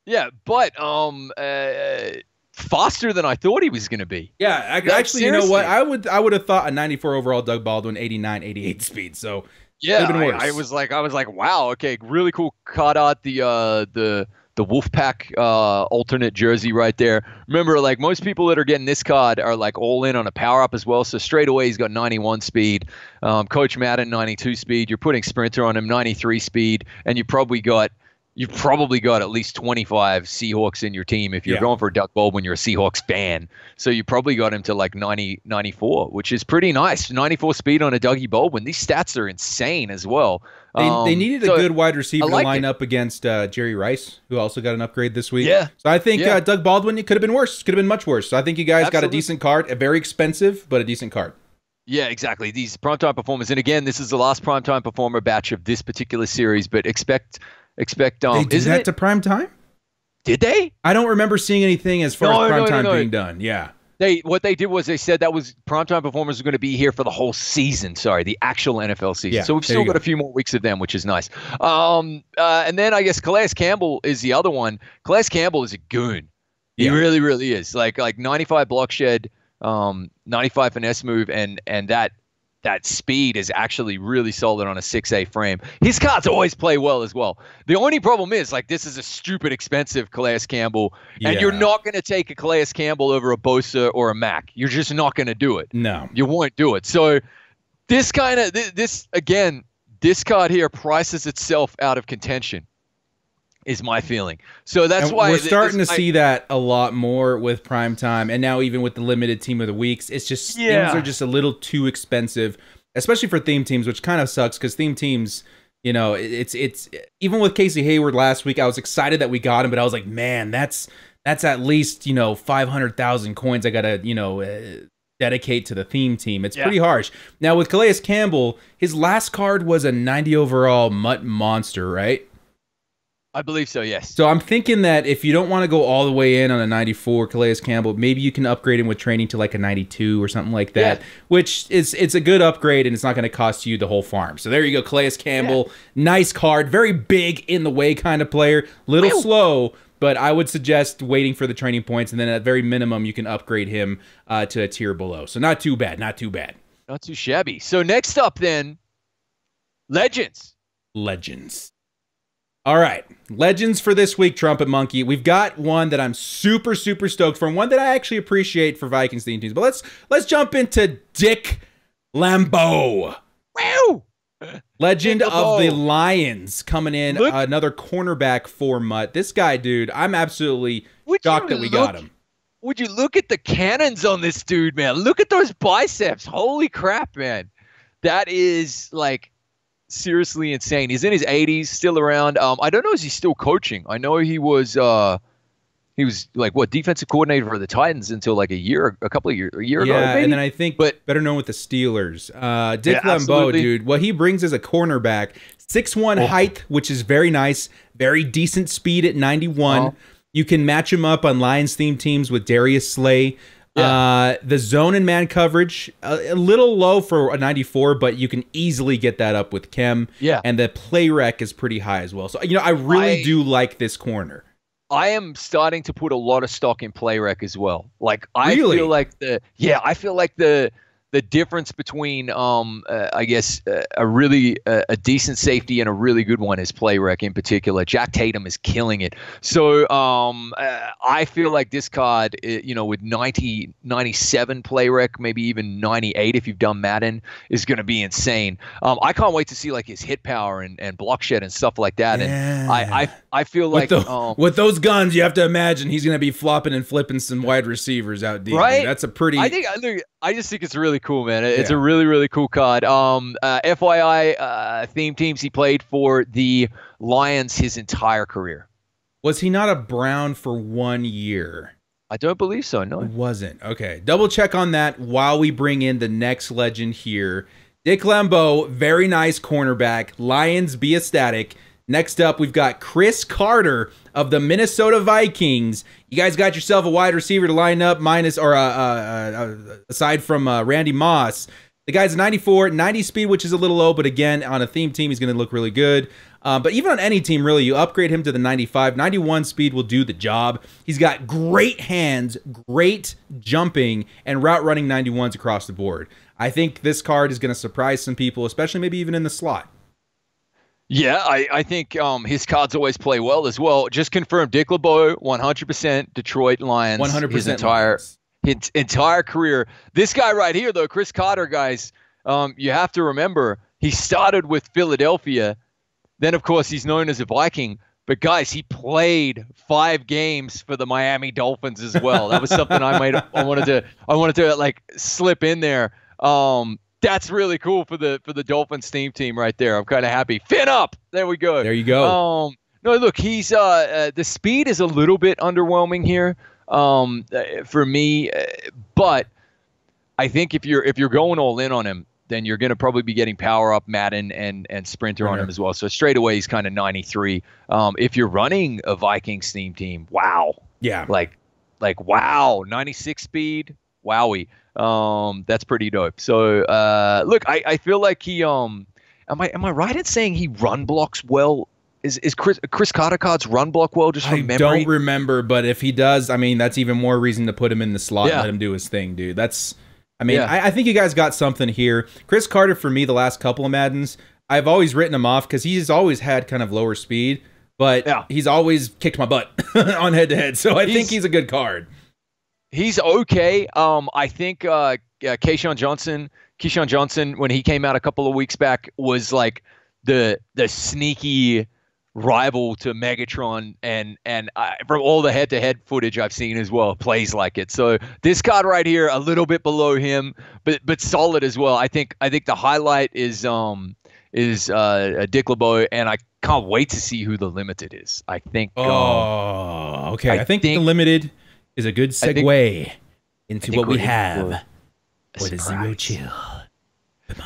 Speaker 3: Yeah, but um, uh, faster than I thought he was going to be.
Speaker 2: Yeah, I,
Speaker 3: Like,
Speaker 2: actually, you know what? I would I would have thought a 94 overall Doug Baldwin, 89, 88 speed. So
Speaker 3: Yeah, I. I was like, I was like, wow, okay, really cool. Caught out the uh, the the Wolfpack uh, alternate jersey right there. Remember, like most people that are getting this card are like all in on a power up as well. So straight away, he's got 91 speed. Um, Coach Madden 92 speed. You're putting Sprinter on him 93 speed, and you probably got. You've probably got at least 25 Seahawks in your team. If you're
Speaker 2: Yeah.
Speaker 3: going for a Doug Baldwin, you're a Seahawks fan. So you probably got him to like 90, 94, which is pretty nice. 94 speed on a Dougie Baldwin. These stats are insane as well.
Speaker 2: They, they
Speaker 3: Um,
Speaker 2: needed a
Speaker 3: so-
Speaker 2: good wide receiver
Speaker 3: like
Speaker 2: to line
Speaker 3: it.
Speaker 2: up against uh, Jerry Rice, who also got an upgrade this week.
Speaker 3: Yeah.
Speaker 2: So I think
Speaker 3: Yeah.
Speaker 2: uh, Doug Baldwin it could have been worse. Could have been much worse. So I think you guys got a decent card, a very expensive but a decent card.
Speaker 3: Yeah, exactly. These primetime performers, and again, this is the last primetime performer batch of this particular series. But expect, expect. Um,
Speaker 2: they did
Speaker 3: isn't
Speaker 2: that
Speaker 3: it?
Speaker 2: to prime time.
Speaker 3: did they?
Speaker 2: I don't remember seeing anything as far
Speaker 3: No,
Speaker 2: as prime
Speaker 3: no,
Speaker 2: time
Speaker 3: no.
Speaker 2: being done. Yeah.
Speaker 3: They what they did was they said that was primetime performers are going to be here for the whole season. Sorry, the actual NFL season.
Speaker 2: Yeah,
Speaker 3: so we've still got
Speaker 2: go.
Speaker 3: a few more weeks of them, which is nice. Um, uh, and then I guess Calais Campbell is the other one. Calais Campbell is a goon. He
Speaker 2: Yeah.
Speaker 3: really, really is. Like like 95 block shed, um, 95 finesse move, and and that that speed is actually really solid on a 6A frame. His cards always play well as well. The only problem is like this is a stupid expensive Calais Campbell, and you're not going to take a Calais Campbell over a Bosa or a Mack. You're just not going to do it.
Speaker 2: No.
Speaker 3: You won't do it. So this kind of this, this again, this card here prices itself out of contention. Is my feeling. So that's
Speaker 2: And
Speaker 3: why
Speaker 2: we're starting to see that a lot more with prime time, and now even with the limited team of the weeks, it's just things
Speaker 3: Yeah.
Speaker 2: are just a little too expensive, especially for theme teams, which kind of sucks because theme teams, you know, it's it's even with Casey Hayward last week, I was excited that we got him, but I was like, man, that's that's at least you know five hundred thousand coins I gotta you know. Uh, dedicate to the theme team it's
Speaker 3: Yeah.
Speaker 2: pretty harsh now with calais campbell his last card was a 90 overall MUT monster right
Speaker 3: I believe so. Yes.
Speaker 2: so I'm thinking that if you don't want to go all the way in on a 94 Calais Campbell, maybe you can upgrade him with training to like a 92 or something like that,
Speaker 3: Yeah.
Speaker 2: which is it's a good upgrade and it's not going to cost you the whole farm. So there you go, Calais Campbell, nice card, very big in the way kind of player, little
Speaker 3: Wow.
Speaker 2: slow. But I would suggest waiting for the training points, and then at very minimum, you can upgrade him uh, to a tier below. So not too bad, not too bad.
Speaker 3: Not too shabby. So next up, then, legends.
Speaker 2: legends. All right, legends for this week, Trumpet Monkey. We've got one that I'm super super stoked for, and one that I actually appreciate for Vikings theme teams. But let's let's jump into Dick LeBeau,
Speaker 3: Wow.
Speaker 2: legend
Speaker 3: Dick
Speaker 2: of the Lions, coming in
Speaker 3: Look-
Speaker 2: another cornerback for MUT. This guy, dude, I'm absolutely shocked that we
Speaker 3: look-
Speaker 2: got him.
Speaker 3: Would you look at the cannons on this dude, man? Look at those biceps. Holy crap, man. That is like seriously insane. He's in his 80s, still around. Um, I don't know is he still coaching. I know he was uh he was like what defensive coordinator for the Titans until like a year, a couple of years, a year ago.
Speaker 2: Yeah,
Speaker 3: maybe?
Speaker 2: and then I think
Speaker 3: But-
Speaker 2: better known with the Steelers. Uh, Dick
Speaker 3: Yeah, LeBeau,
Speaker 2: dude, what he brings as a cornerback, six one
Speaker 3: Oh.
Speaker 2: height, which is very nice, very decent speed at 91.
Speaker 3: Oh.
Speaker 2: You can match him up on Lions theme teams with Darius Slay. Uh, the zone and man coverage a, a little low for a 94, but you can easily get that up with chem.
Speaker 3: Yeah.
Speaker 2: and the play rec is pretty high as well. So you know, I really
Speaker 3: I-
Speaker 2: do like this corner.
Speaker 3: I am starting to put a lot of stock in play rec as well. Like I
Speaker 2: Really?
Speaker 3: feel like the yeah, I feel like the the difference between, um, uh, I guess, uh, a really uh, a decent safety and a really good one is play rec in particular. Jack Tatum is killing it. So um, uh, I feel like this card, uh, you know, with 90, 97 play rec, maybe even 98 if you've done Madden, is going to be insane. Um, I can't wait to see like his hit power and, and block shed and stuff like that. And I, I, I feel like
Speaker 2: with, the-
Speaker 3: um,
Speaker 2: with those guns, you have to imagine he's going to be flopping and flipping some wide receivers out deep.
Speaker 3: Right?
Speaker 2: That's a pretty.
Speaker 3: I think I think I just think it's really cool, man. It's
Speaker 2: Yeah.
Speaker 3: a really really cool card. Um, uh, FYI, uh, theme teams he played for the Lions his entire career.
Speaker 2: was he not a Brown for one year?
Speaker 3: I don't believe so. No.
Speaker 2: He wasn't. Okay. Double check on that while we bring in the next legend here. Dick LeBeau, very nice cornerback. Lions be ecstatic. Next up, we've got Cris Carter of the Minnesota Vikings. You guys got yourself a wide receiver to line up, minus or uh, uh, uh, aside from uh, Randy Moss. The guy's 94, 90 speed, which is a little low, but again, on a theme team, he's going to look really good. Um, but even on any team, really, you upgrade him to the 95. 91 speed will do the job. He's got great hands, great jumping, and route running 91s across the board. I think this card is going to surprise some people, especially maybe even in the slot.
Speaker 3: Yeah, I, I think um, his cards always play well as well. Just confirmed Dick LeBeau, 100% Detroit Lions.
Speaker 2: 100%
Speaker 3: his entire
Speaker 2: Lions.
Speaker 3: his entire career. This guy right here, though, Cris Carter, guys, um, you have to remember he started with Philadelphia. Then, of course, he's known as a Viking. But guys, he played five games for the Miami Dolphins as well. That was something I might I wanted to I wanted to like slip in there. Um, that's really cool for the for the Dolphins team team right there. I'm kind of happy. Fin up. There we go.
Speaker 2: There you go.
Speaker 3: Um, no, look, he's uh, uh the speed is a little bit underwhelming here. Um, uh, for me, uh, but I think if you're if you're going all in on him, then you're going to probably be getting power up Madden and and Sprinter on him as well. So straight away he's kind of 93. Um, if you're running a Vikings theme team, wow,
Speaker 2: Yeah.
Speaker 3: like like wow, 96 speed, wowie. Um, that's pretty dope. So uh, look, I, I feel like he um, am I am I right in saying he run blocks well? Is is Chris Cris Carter cards run block well just from
Speaker 2: I
Speaker 3: memory?
Speaker 2: don't remember, but if he does, I mean, that's even more reason to put him in the slot and let him do his thing, dude. That's, I mean,
Speaker 3: Yeah.
Speaker 2: I, I think you guys got something here. Cris Carter, for me, the last couple of Maddens, I've always written him off because he's always had kind of lower speed, but
Speaker 3: Yeah.
Speaker 2: he's always kicked my butt <laughs> on head to head. So I think
Speaker 3: He's-
Speaker 2: he's a good card.
Speaker 3: He's okay. Um, I think uh, uh, Keyshawn Johnson, Keyshawn Johnson, when he came out a couple of weeks back, was like the the sneaky rival to Megatron, and and I, from all the head-to-head footage I've seen as well, plays like it. So this card right here, a little bit below him, but but solid as well. I think I think the highlight is um is uh, Dick LeBeau, and I can't wait to see who the limited is. I think. um,
Speaker 2: Oh, okay. I,
Speaker 3: I
Speaker 2: think, the limited is a good
Speaker 3: I think-
Speaker 2: segue into what we have.
Speaker 3: for
Speaker 2: is zero chill?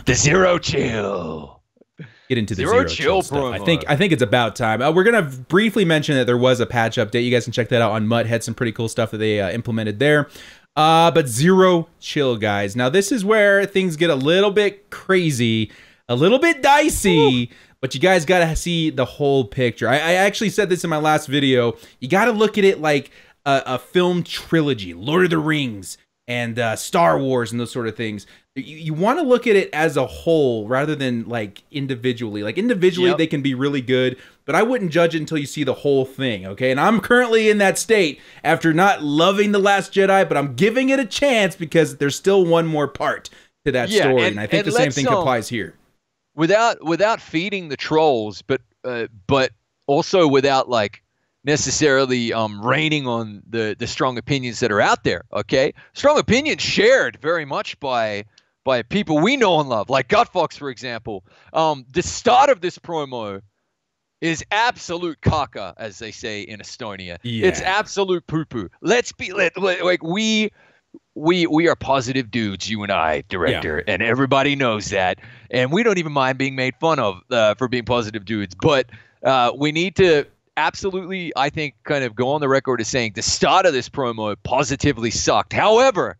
Speaker 3: the zero chill.
Speaker 2: get into the
Speaker 3: Zero
Speaker 2: zero,
Speaker 3: chill
Speaker 2: chill, stuff. I think I think it's about time. Uh, we're gonna briefly mention that there was a patch update. You guys can check that out on MUT. Had some pretty cool stuff that they uh, implemented there. Uh, but zero chill, guys. Now this is where things get a little bit crazy, a little bit dicey. But you guys gotta see the whole picture. I, I actually said this in my last video. You gotta look at it like a, a film trilogy, Lord of the Rings and uh, Star Wars and those sort of things. You, you want to look at it as a whole rather than like individually. Like individually,
Speaker 3: Yep.
Speaker 2: they can be really good, but I wouldn't judge it until you see the whole thing. Okay, and I'm currently in that state after not loving the Last Jedi, but I'm giving it a chance because there's still one more part to that
Speaker 3: Yeah,
Speaker 2: story,
Speaker 3: and-
Speaker 2: and, I think
Speaker 3: and
Speaker 2: the same thing
Speaker 3: um,
Speaker 2: applies here.
Speaker 3: without without feeding the trolls, but uh, but also without like necessarily um, raining on the the strong opinions that are out there. Okay, strong opinions shared very much by by people we know and love, like Gutfox, for example. Um, the start of this promo is absolute caca, as they say in Estonia.
Speaker 2: Yeah.
Speaker 3: It's absolute poo poo. Let's be let, let- like we we we are positive dudes, you and I, director, and everybody knows that. And we don't even mind being made fun of uh, for being positive dudes. But uh, we need to absolutely, I think, kind of go on the record as saying the start of this promo positively sucked. However,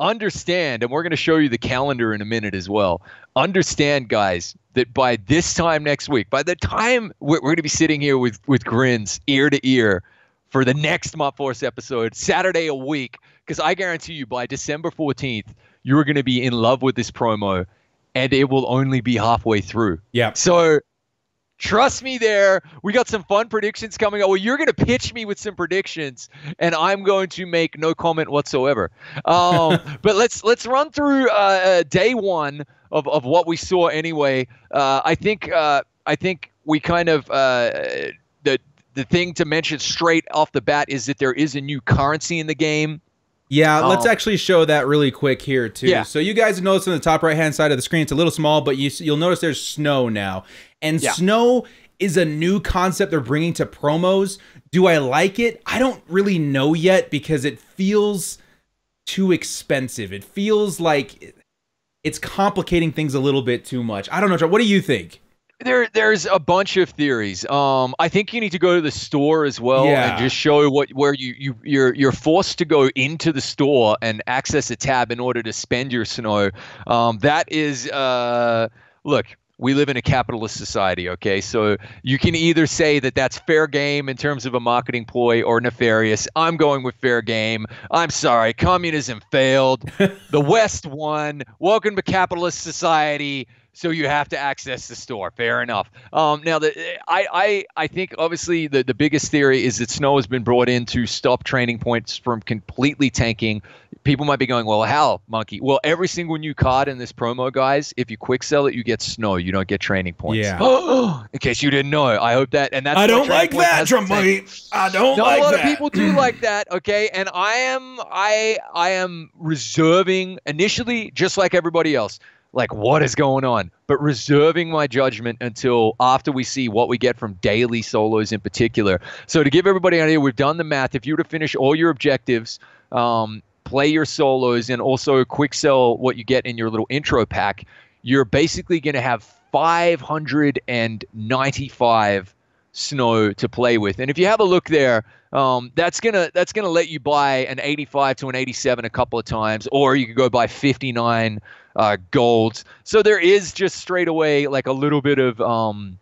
Speaker 3: understand, and we're going to show you the calendar in a minute as well. Understand, guys, that by this time next week, by the time we're, we're going to be sitting here with with grins ear to ear for the next Mutt Force episode, Saturday a week, because I guarantee you by December 14th, you're going to be in love with this promo and it will only be halfway through.
Speaker 2: Yeah.
Speaker 3: So trust me there. We got some fun predictions coming up. Well, you're going to pitch me with some predictions and I'm going to make no comment whatsoever. Um, <laughs> but let's let's run through uh, uh, day 1 of, of what we saw anyway. Uh, I think uh, I think we kind of uh, the the thing to mention straight off the bat is that there is a new currency in the game.
Speaker 2: Yeah, let's
Speaker 3: Oh.
Speaker 2: actually show that really quick here too.
Speaker 3: Yeah.
Speaker 2: So you guys notice on the top right hand side of the screen, it's a little small, but you you'll notice there's snow now, and
Speaker 3: Yeah.
Speaker 2: snow is a new concept they're bringing to promos. Do I like it? I don't really know yet because it feels too expensive. It feels like it's complicating things a little bit too much. I don't know. John, What do you think?
Speaker 3: There, there's a bunch of theories. Um, I think you need to go to the store as well
Speaker 2: Yeah.
Speaker 3: and just show what where you you you're you're forced to go into the store and access a tab in order to spend your snow. Um, that is, uh, look. We live in a capitalist society, okay? So you can either say that that's fair game in terms of a marketing ploy or nefarious. I'm going with fair game. I'm sorry, communism failed. <laughs> the West won. Welcome to capitalist society. So you have to access the store. Fair enough. Um, now, the, I, I, I think obviously the, the biggest theory is that snow has been brought in to stop training points from completely tanking. People might be going, well, how, monkey? Well, every single new card in this promo, guys, if you quick sell it, you get snow. You don't get training points.
Speaker 2: Yeah. <gasps>
Speaker 3: in case you didn't know, I hope that. And that's
Speaker 2: I don't like that, Trump. Monkey. I don't
Speaker 3: Not
Speaker 2: like
Speaker 3: a lot
Speaker 2: that.
Speaker 3: of people do like that, okay? And I am I I am reserving initially just like everybody else. Like what is going on? But reserving my judgment until after we see what we get from daily solos in particular. So to give everybody an idea, we've done the math. If you were to finish all your objectives, um, play your solos, and also quick sell what you get in your little intro pack, you're basically going to have 595 snow to play with. And if you have a look there, um, that's gonna that's gonna let you buy an 85 to an 87 a couple of times, or you could go buy 59 uh, golds. So there is just straight away like a little bit of um,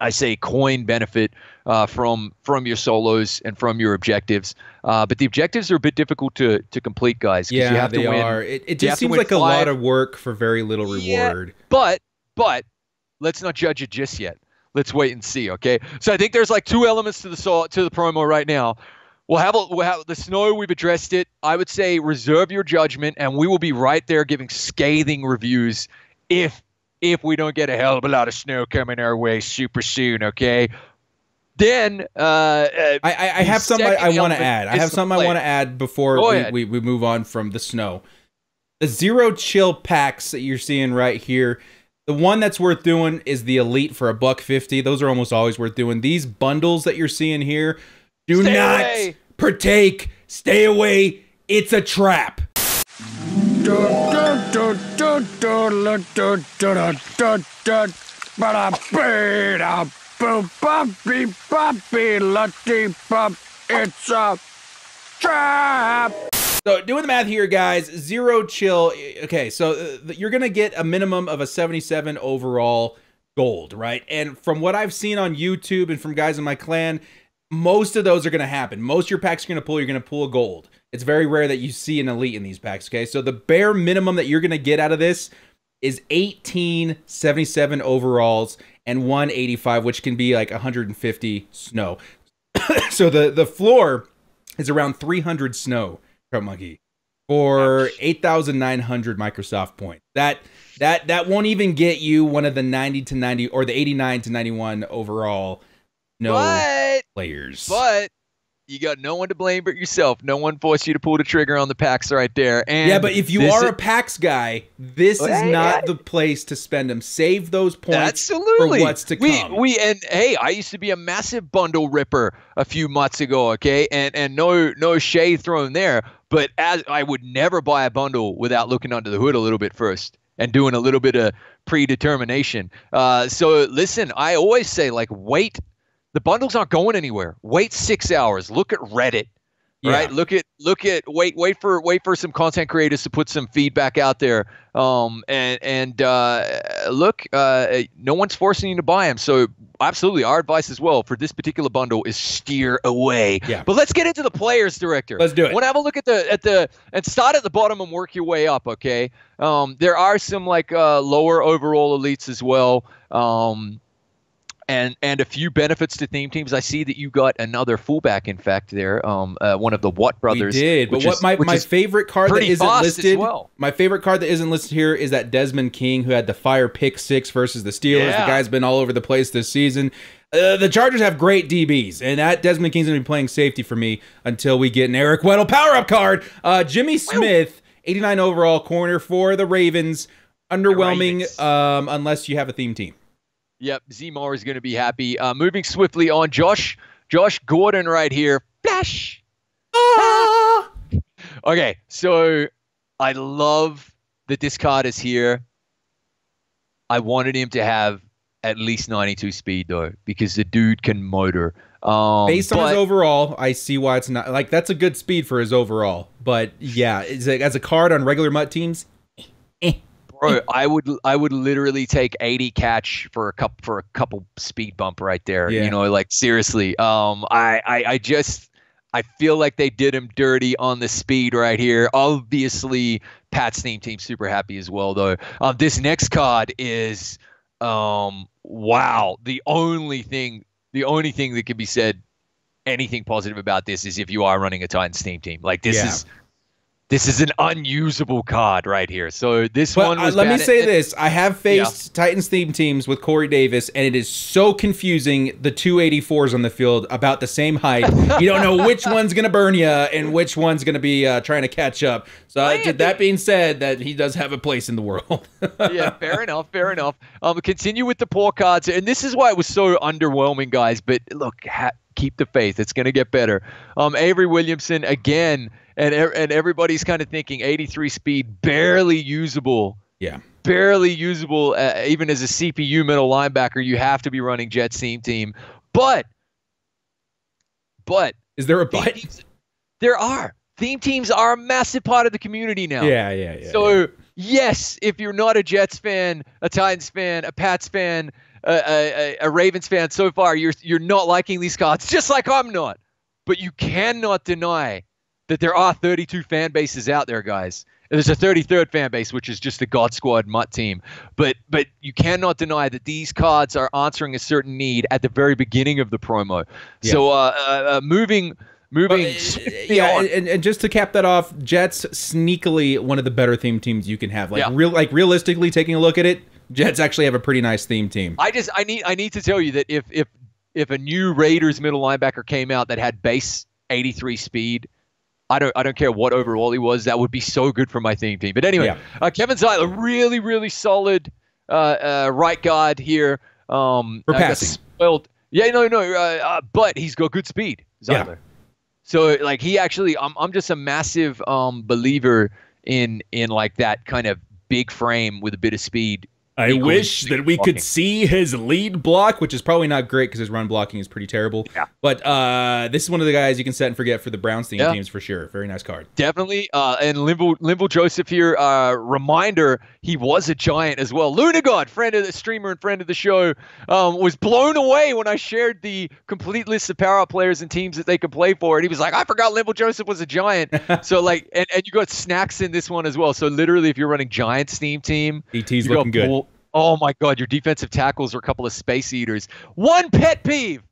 Speaker 3: I say coin benefit uh, from from your solos and from your objectives. Uh, but the objectives are a bit difficult to to complete, guys.
Speaker 2: Yeah,
Speaker 3: you have
Speaker 2: they
Speaker 3: to win.
Speaker 2: are. It, it just seems like a lot of work for very little
Speaker 3: Yeah,
Speaker 2: reward.
Speaker 3: but but let's not judge it just yet. Let's wait and see. Okay. So I think there's like two elements to the so- to the promo right now. We'll have, a, we'll have the snow. We've addressed it. I would say reserve your judgment, and we will be right there giving scathing reviews if if we don't get a hell of a lot of snow coming our way super soon. Okay. Then uh, uh,
Speaker 2: I, I, I have something I, I want to add. I have something I want to add before we, we, we move on from the snow. The zero chill packs that you're seeing right here. The one that's worth doing is the elite for a buck fifty. Those are almost always worth doing. These bundles that you're seeing here, do
Speaker 3: Stay
Speaker 2: not
Speaker 3: away.
Speaker 2: partake. Stay away. It's a trap.
Speaker 8: It's a trap.
Speaker 2: So doing the math here, guys, zero chill. Okay, so uh, you're gonna get a minimum of a 77 overall gold, right? And from what I've seen on YouTube and from guys in my clan, most of those are gonna happen. Most of your packs you're gonna pull, you're gonna pull a gold. It's very rare that you see an elite in these packs. Okay, so the bare minimum that you're gonna get out of this is 18 77 overalls and 185, which can be like 150 snow. <coughs> so the the floor is around 300 snow, Trump Monkey, for 8,900 Microsoft points. That that that won't even get you one of the 90 to 90 or the 89 to 91 overall no
Speaker 3: but
Speaker 2: players.
Speaker 3: but you got no one to blame but yourself. No one forced you to pull the trigger on the packs right there. And
Speaker 2: yeah, but if you are
Speaker 3: is-
Speaker 2: a PAX guy, this is
Speaker 3: Yeah,
Speaker 2: not
Speaker 3: yeah.
Speaker 2: the place to spend them. Save those points
Speaker 3: Absolutely.
Speaker 2: for what's to
Speaker 3: we,
Speaker 2: come.
Speaker 3: We and hey, I used to be a massive bundle ripper a few months ago. Okay, and and no no shade thrown there, but as I would never buy a bundle without looking under the hood a little bit first and doing a little bit of predetermination. Uh, so listen, I always say like wait. The bundles aren't going anywhere. Wait six hours. Look at Reddit.
Speaker 2: Yeah.
Speaker 3: Right. Look at look at wait wait for wait for some content creators to put some feedback out there. Um and and uh, look, uh, no one's forcing you to buy them. So absolutely, our advice as well for this particular bundle is steer away.
Speaker 2: Yeah.
Speaker 3: But let's get into the players director.
Speaker 2: Let's do it.
Speaker 3: Want to have a look at the at the and start at the bottom and work your way up. Okay. Um, there are some like uh, lower overall elites as well. Um, and and a few benefits to theme teams. I see that you got another fullback, in fact, there. Um, uh, one of the Watt brothers.
Speaker 2: We did, but what
Speaker 3: is-
Speaker 2: my, my favorite card that isn't listed.
Speaker 3: well.
Speaker 2: My favorite card that isn't listed here is that Desmond King who had the fire pick six versus the Steelers.
Speaker 3: Yeah.
Speaker 2: The guy's been all over the place this season. Uh, the Chargers have great DBs, and that Desmond King's gonna be playing safety for me until we get an Eric Weddle power up card. Uh, Jimmy Smith, 89 overall corner for the Ravens. Underwhelming,
Speaker 3: Ravens.
Speaker 2: um, unless you have a theme team.
Speaker 3: Yep, Zmar is going to be happy. Uh, moving swiftly on, Josh Josh Gordon right here. Flash. Okay, so I love that this card is here. I wanted him to have at least 92 speed though, because the dude can motor. Um,
Speaker 2: Based on his overall, I see why it's not like that's a good speed for his overall. But yeah, it's a, as a card on regular MUT teams,
Speaker 3: Bro, <laughs> I would I would literally take 80 catch for a cup for a couple speed bump right there.
Speaker 2: Yeah.
Speaker 3: You know, like seriously. Um I, I I just I feel like they did him dirty on the speed right here. Obviously, Pat's team team super happy as well though. Um this next card is um wow. The only thing the only thing that can be said anything positive about this is if you are running a Titans team team. Like this
Speaker 2: Yeah.
Speaker 3: is this is an unusable card right here. So this
Speaker 2: But
Speaker 3: one
Speaker 2: uh,
Speaker 3: was
Speaker 2: let me say this: I have faced Titans theme teams with Corey Davis, and it is so confusing. The two eighty fours on the field about the same height. you don't know which <laughs> one's gonna burn you and which one's gonna be uh, trying to catch up. So
Speaker 3: Man,
Speaker 2: that being said, that he does have a place in the world. <laughs>
Speaker 3: yeah, fair enough, fair enough. Um, continue with the poor cards, and this is why it was so underwhelming, guys. But look, ha- keep the faith; it's going to get better. Um, Avery Williamson again, and and everybody's kind of thinking 83 speed, barely usable.
Speaker 2: yeah.
Speaker 3: barely usable uh, even as a CPU middle linebacker. You have to be running Jets team team, but but
Speaker 2: Is there a but?
Speaker 3: teams- there are theme teams are a massive part of the community now.
Speaker 2: Yeah, yeah, yeah.
Speaker 3: So
Speaker 2: yeah.
Speaker 3: yes, if you're not a Jets fan, a Titans fan, a Pats fan, a, a, a Ravens fan, so far you're you're not liking these cards, just like I'm not. But you cannot deny that there are 32 fan bases out there, guys. There's a 33rd fan base, which is just the God Squad MUT team. But but you cannot deny that these cards are answering a certain need at the very beginning of the promo. So uh, uh, uh, moving moving
Speaker 2: Uh, yeah, and, and just to cap that off, Jets sneakily one of the better theme teams you can have. Like
Speaker 3: Yeah.
Speaker 2: real, like realistically, taking a look at it, Jets actually have a pretty nice theme team.
Speaker 3: I just I need I need to tell you that if if if a new Raiders middle linebacker came out that had base 83 speed, I don't I don't care what overall he was, that would be so good for my theme team. But anyway,
Speaker 2: Yeah.
Speaker 3: uh, Kevin Zeitler, really really solid uh, uh, right guard here. Um,
Speaker 2: For passing.
Speaker 3: spoiled. Yeah, no, no, uh, uh, but he's got good speed.
Speaker 2: Yeah.
Speaker 3: So like he actually, I'm I'm just a massive um believer in in like that kind of big frame with a bit of speed.
Speaker 2: I wish that we
Speaker 3: blocking.
Speaker 2: could see his lead block, which is probably not great because his run blocking is pretty terrible.
Speaker 3: Yeah.
Speaker 2: But uh, this is one of the guys you can set and forget for the Browns team
Speaker 3: Yeah.
Speaker 2: teams for sure. Very nice card.
Speaker 3: Definitely. Uh, and Linval, Linval Joseph here, uh, reminder, he was a giant as well. Lunagod, friend of the streamer and friend of the show, um, was blown away when I shared the complete list of power up players and teams that they could play for. And he was like, I forgot Linval Joseph was a giant. <laughs> so, like, and, and you got snacks in this one as well. So, literally, if you're running giant Steam team,
Speaker 2: ET's looking good.
Speaker 3: bull- Oh my God, your defensive tackles are a couple of space eaters. One pet peeve.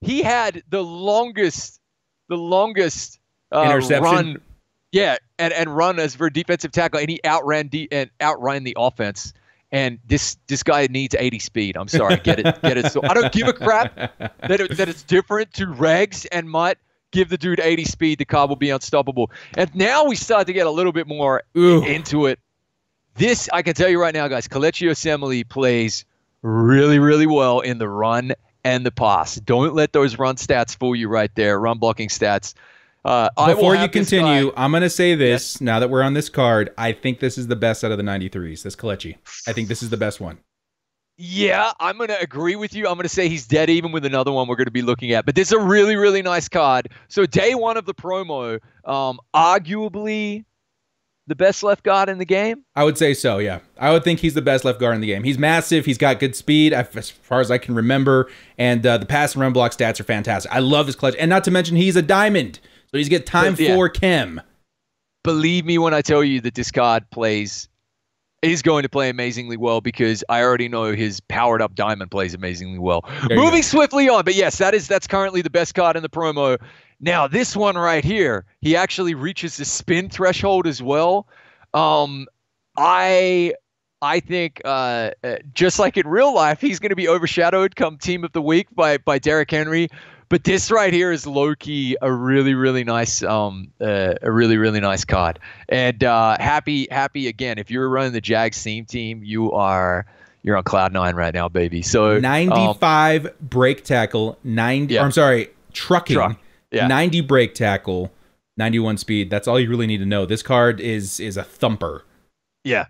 Speaker 3: He had the longest, the longest uh,
Speaker 2: Interception?
Speaker 3: run. Yeah, and, and run as for defensive tackle, and he outran de- and outran the offense. And this this guy needs 80 speed. I'm sorry, get it, get it. So I don't give a crap that it, that it's different to Regs and MUT. Give the dude 80 speed, the car will be unstoppable. And now we start to get a little bit more
Speaker 2: Ooh.
Speaker 3: into it. This I can tell you right now, guys. Kelechi Osemele plays really, really well in the run and the pass. Don't let those run stats fool you right there. Run blocking stats. Uh,
Speaker 2: Before you continue, I'm going to say this now that we're on this card. I think this is the best out of the 93s. This Kelechi. I think this is the best one.
Speaker 3: Yeah, I'm going to agree with you. I'm going to say he's dead even with another one we're going to be looking at. But this is a really, really nice card. So, day one of the promo, um, arguably the best left guard in the game.
Speaker 2: I would say so, yeah. I would think he's the best left guard in the game. He's massive. He's got good speed, as far as I can remember. And uh, the pass and run block stats are fantastic. I love his clutch. And not to mention, he's a diamond. So he's get time
Speaker 3: Yeah.
Speaker 2: for Chem.
Speaker 3: Believe me when I tell you that this card plays is going to play amazingly well because I already know his powered up diamond plays amazingly well.
Speaker 2: There
Speaker 3: Moving swiftly on, but yes, that is that's currently the best card in the promo. Now this one right here, he actually reaches the spin threshold as well. Um, I I think uh, uh, just like in real life, he's going to be overshadowed come team of the week by by Derrick Henry. But this right here is low key a really really nice um uh, a really really nice card and uh, happy happy again if you're running the Jags theme team you are you're on cloud nine right now baby so um,
Speaker 2: 95 brake tackle, 90
Speaker 3: Yeah.
Speaker 2: I'm sorry, trucking.
Speaker 3: Truck, yeah.
Speaker 2: 90 break tackle, 91 speed. That's all you really need to know. This card is is a thumper.
Speaker 3: Yeah.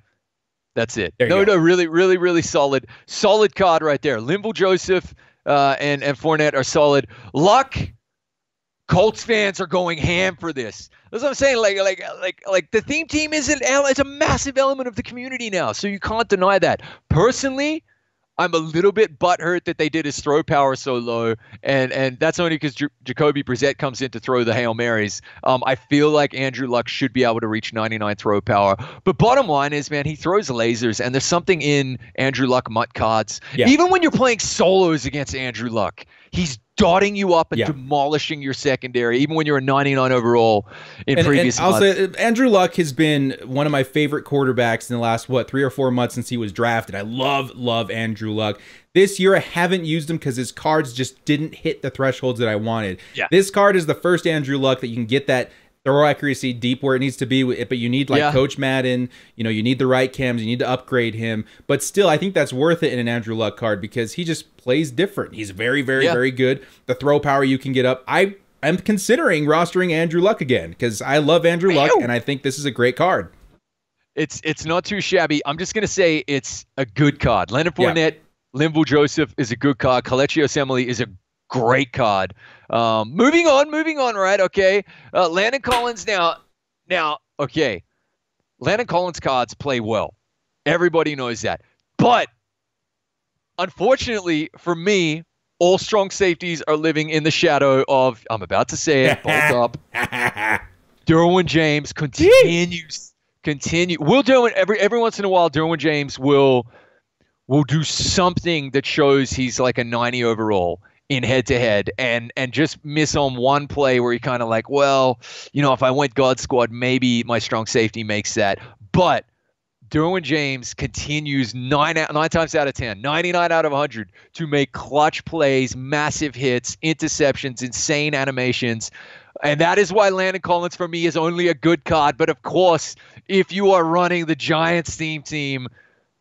Speaker 3: That's it.
Speaker 2: There
Speaker 3: no, no, really, really, really solid. Solid card right there. Linval Joseph uh, and, and Fournette are solid. Luck, Colts fans are going ham for this. That's what I'm saying. Like, like, like, like the theme team is an it's a massive element of the community now. So you can't deny that. Personally, I'm a little bit butthurt that they did his throw power so low, and and that's only because J- Jacoby Brissett comes in to throw the hail marys. Um, I feel like Andrew Luck should be able to reach 99 throw power, but bottom line is, man, he throws lasers, and there's something in Andrew Luck MUT cards.
Speaker 2: Yeah.
Speaker 3: Even when you're playing solos against Andrew Luck, he's dotting you up and
Speaker 2: Yeah.
Speaker 3: demolishing your secondary. Even when you're a 99 overall in
Speaker 2: And,
Speaker 3: previous
Speaker 2: and I'll
Speaker 3: months.
Speaker 2: say uh, Andrew Luck has been one of my favorite quarterbacks in the last what three or four months since he was drafted. I love love Andrew Luck. This year I haven't used him because his cards just didn't hit the thresholds that I wanted.
Speaker 3: Yeah.
Speaker 2: This card is the first Andrew Luck that you can get that throw accuracy deep where it needs to be, but you need like
Speaker 3: Yeah.
Speaker 2: Coach Madden. You know, you need the right cams. You need to upgrade him. But still, I think that's worth it in an Andrew Luck card because he just plays different. He's very, very,
Speaker 3: Yeah.
Speaker 2: very good. The throw power you can get up. I am considering rostering Andrew Luck again because I love Andrew Luck and I think this is a great card.
Speaker 3: It's it's not too shabby. I'm just gonna say it's a good card. Leonard
Speaker 2: Yeah.
Speaker 3: Fournette, Linval Joseph is a good card. Kelechi Osemele is a great card. Um, moving on, moving on. Right, okay. Uh, Landon Collins now. Now, okay. Landon Collins cards play well. Everybody knows that. But unfortunately for me, all strong safeties are living in the shadow of. I'm about to say it. Bolt <laughs> up. Derwin James continues continue. Will Derwin every every once in a while Derwin James will will do something that shows he's like a 90 overall in head to head and and just miss on one play where he kind of like, well, you know, if I went God squad, maybe my strong safety makes that. But Derwin James continues nine out, nine times out of ten, 99 out of 100 to make clutch plays, massive hits, interceptions, insane animations. And that is why Landon Collins for me is only a good card. But of course, if you are running the Giants theme team,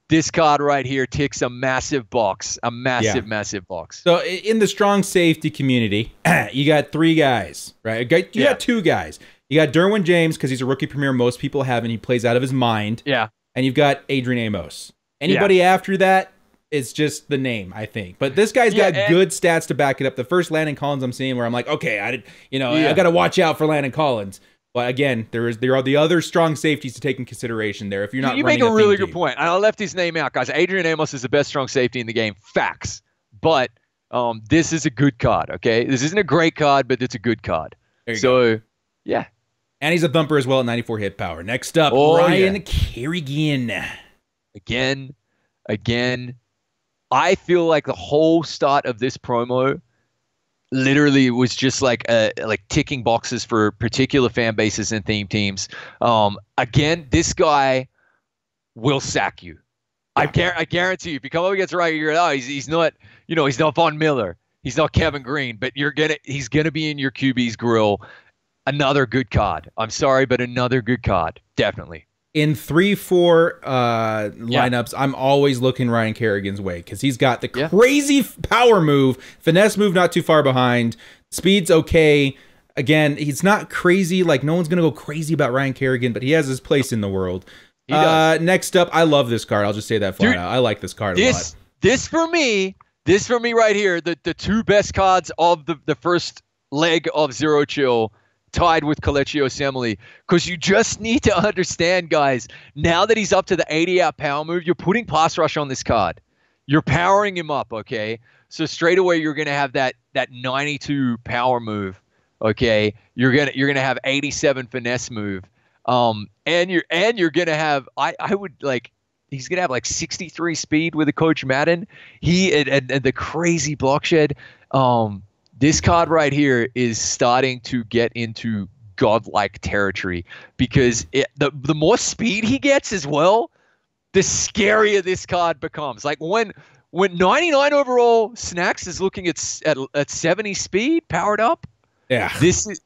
Speaker 3: this card right here ticks a massive box, a massive, massive box.
Speaker 2: So in the strong safety community, <clears throat> you got three guys, right? You got, you
Speaker 3: Yeah.
Speaker 2: got two guys. You got Derwin James because he's a rookie premier. Most people have, and he plays out of his mind.
Speaker 3: Yeah.
Speaker 2: And you've got Adrian Amos. Anybody after that, it's just the name, I think. But this guy's
Speaker 3: Yeah,
Speaker 2: got
Speaker 3: and-
Speaker 2: good stats to back it up. The first Landon Collins I'm seeing, where I'm like, okay, I did, you know,
Speaker 3: Yeah.
Speaker 2: I got to watch out for Landon Collins. But again, there is there are the other strong safeties to take in consideration there. If you're not,
Speaker 3: you make a really good point. I left his name out, guys. Adrian Amos is the best strong safety in the game. Facts. But um, this is a good card. Okay, this isn't a great card, but it's a good card. So, yeah.
Speaker 2: And he's a thumper as well at 94 hit power. Next up,
Speaker 3: Oh,
Speaker 2: Ryan
Speaker 3: yeah.
Speaker 2: Kerrigan.
Speaker 3: again, again. I feel like the whole start of this promo literally it was just like uh, like ticking boxes for particular fan bases and theme teams. Um, again, this guy will sack you. I, gar- I guarantee you. If you come up against Ryan, you're oh, he's, he's not you know he's not Von Miller, he's not Kevin Greene, but you're gonna he's gonna be in your QB's grill. Another good card. I'm sorry, but another good card, definitely.
Speaker 2: In three four uh
Speaker 3: Yeah.
Speaker 2: lineups i'm always looking ryan kerrigan's way because he's got the
Speaker 3: Yeah.
Speaker 2: crazy power move. Finesse move not too far behind. Speed's okay. Again he's not crazy like no one's gonna go crazy about ryan kerrigan but he has his place in the world.
Speaker 3: He
Speaker 2: uh
Speaker 3: does.
Speaker 2: next up i love this card i'll just say that flat
Speaker 3: Dude,
Speaker 2: out. I like this card a lot.
Speaker 3: This this for me, this for me right here, the, the two best cards of the, the first leg of Zero Chill tied with Kelechi Osemele. Because you just need to understand, guys, now that he's up to the 80 out power move, you're putting pass rush on this card. You're powering him up, okay? So straight away you're gonna have that that 92 power move. Okay. You're gonna you're gonna have 87 finesse move. Um and you're and you're gonna have I, I would like he's gonna have like 63 speed with the coach Madden. He and, and, and the crazy block shed. Um, this card right here is starting to get into godlike territory because it, the the more speed he gets as well, the scarier this card becomes. Like when when 99 overall snacks is looking at at, at 70 speed powered up.
Speaker 2: Yeah.
Speaker 3: This is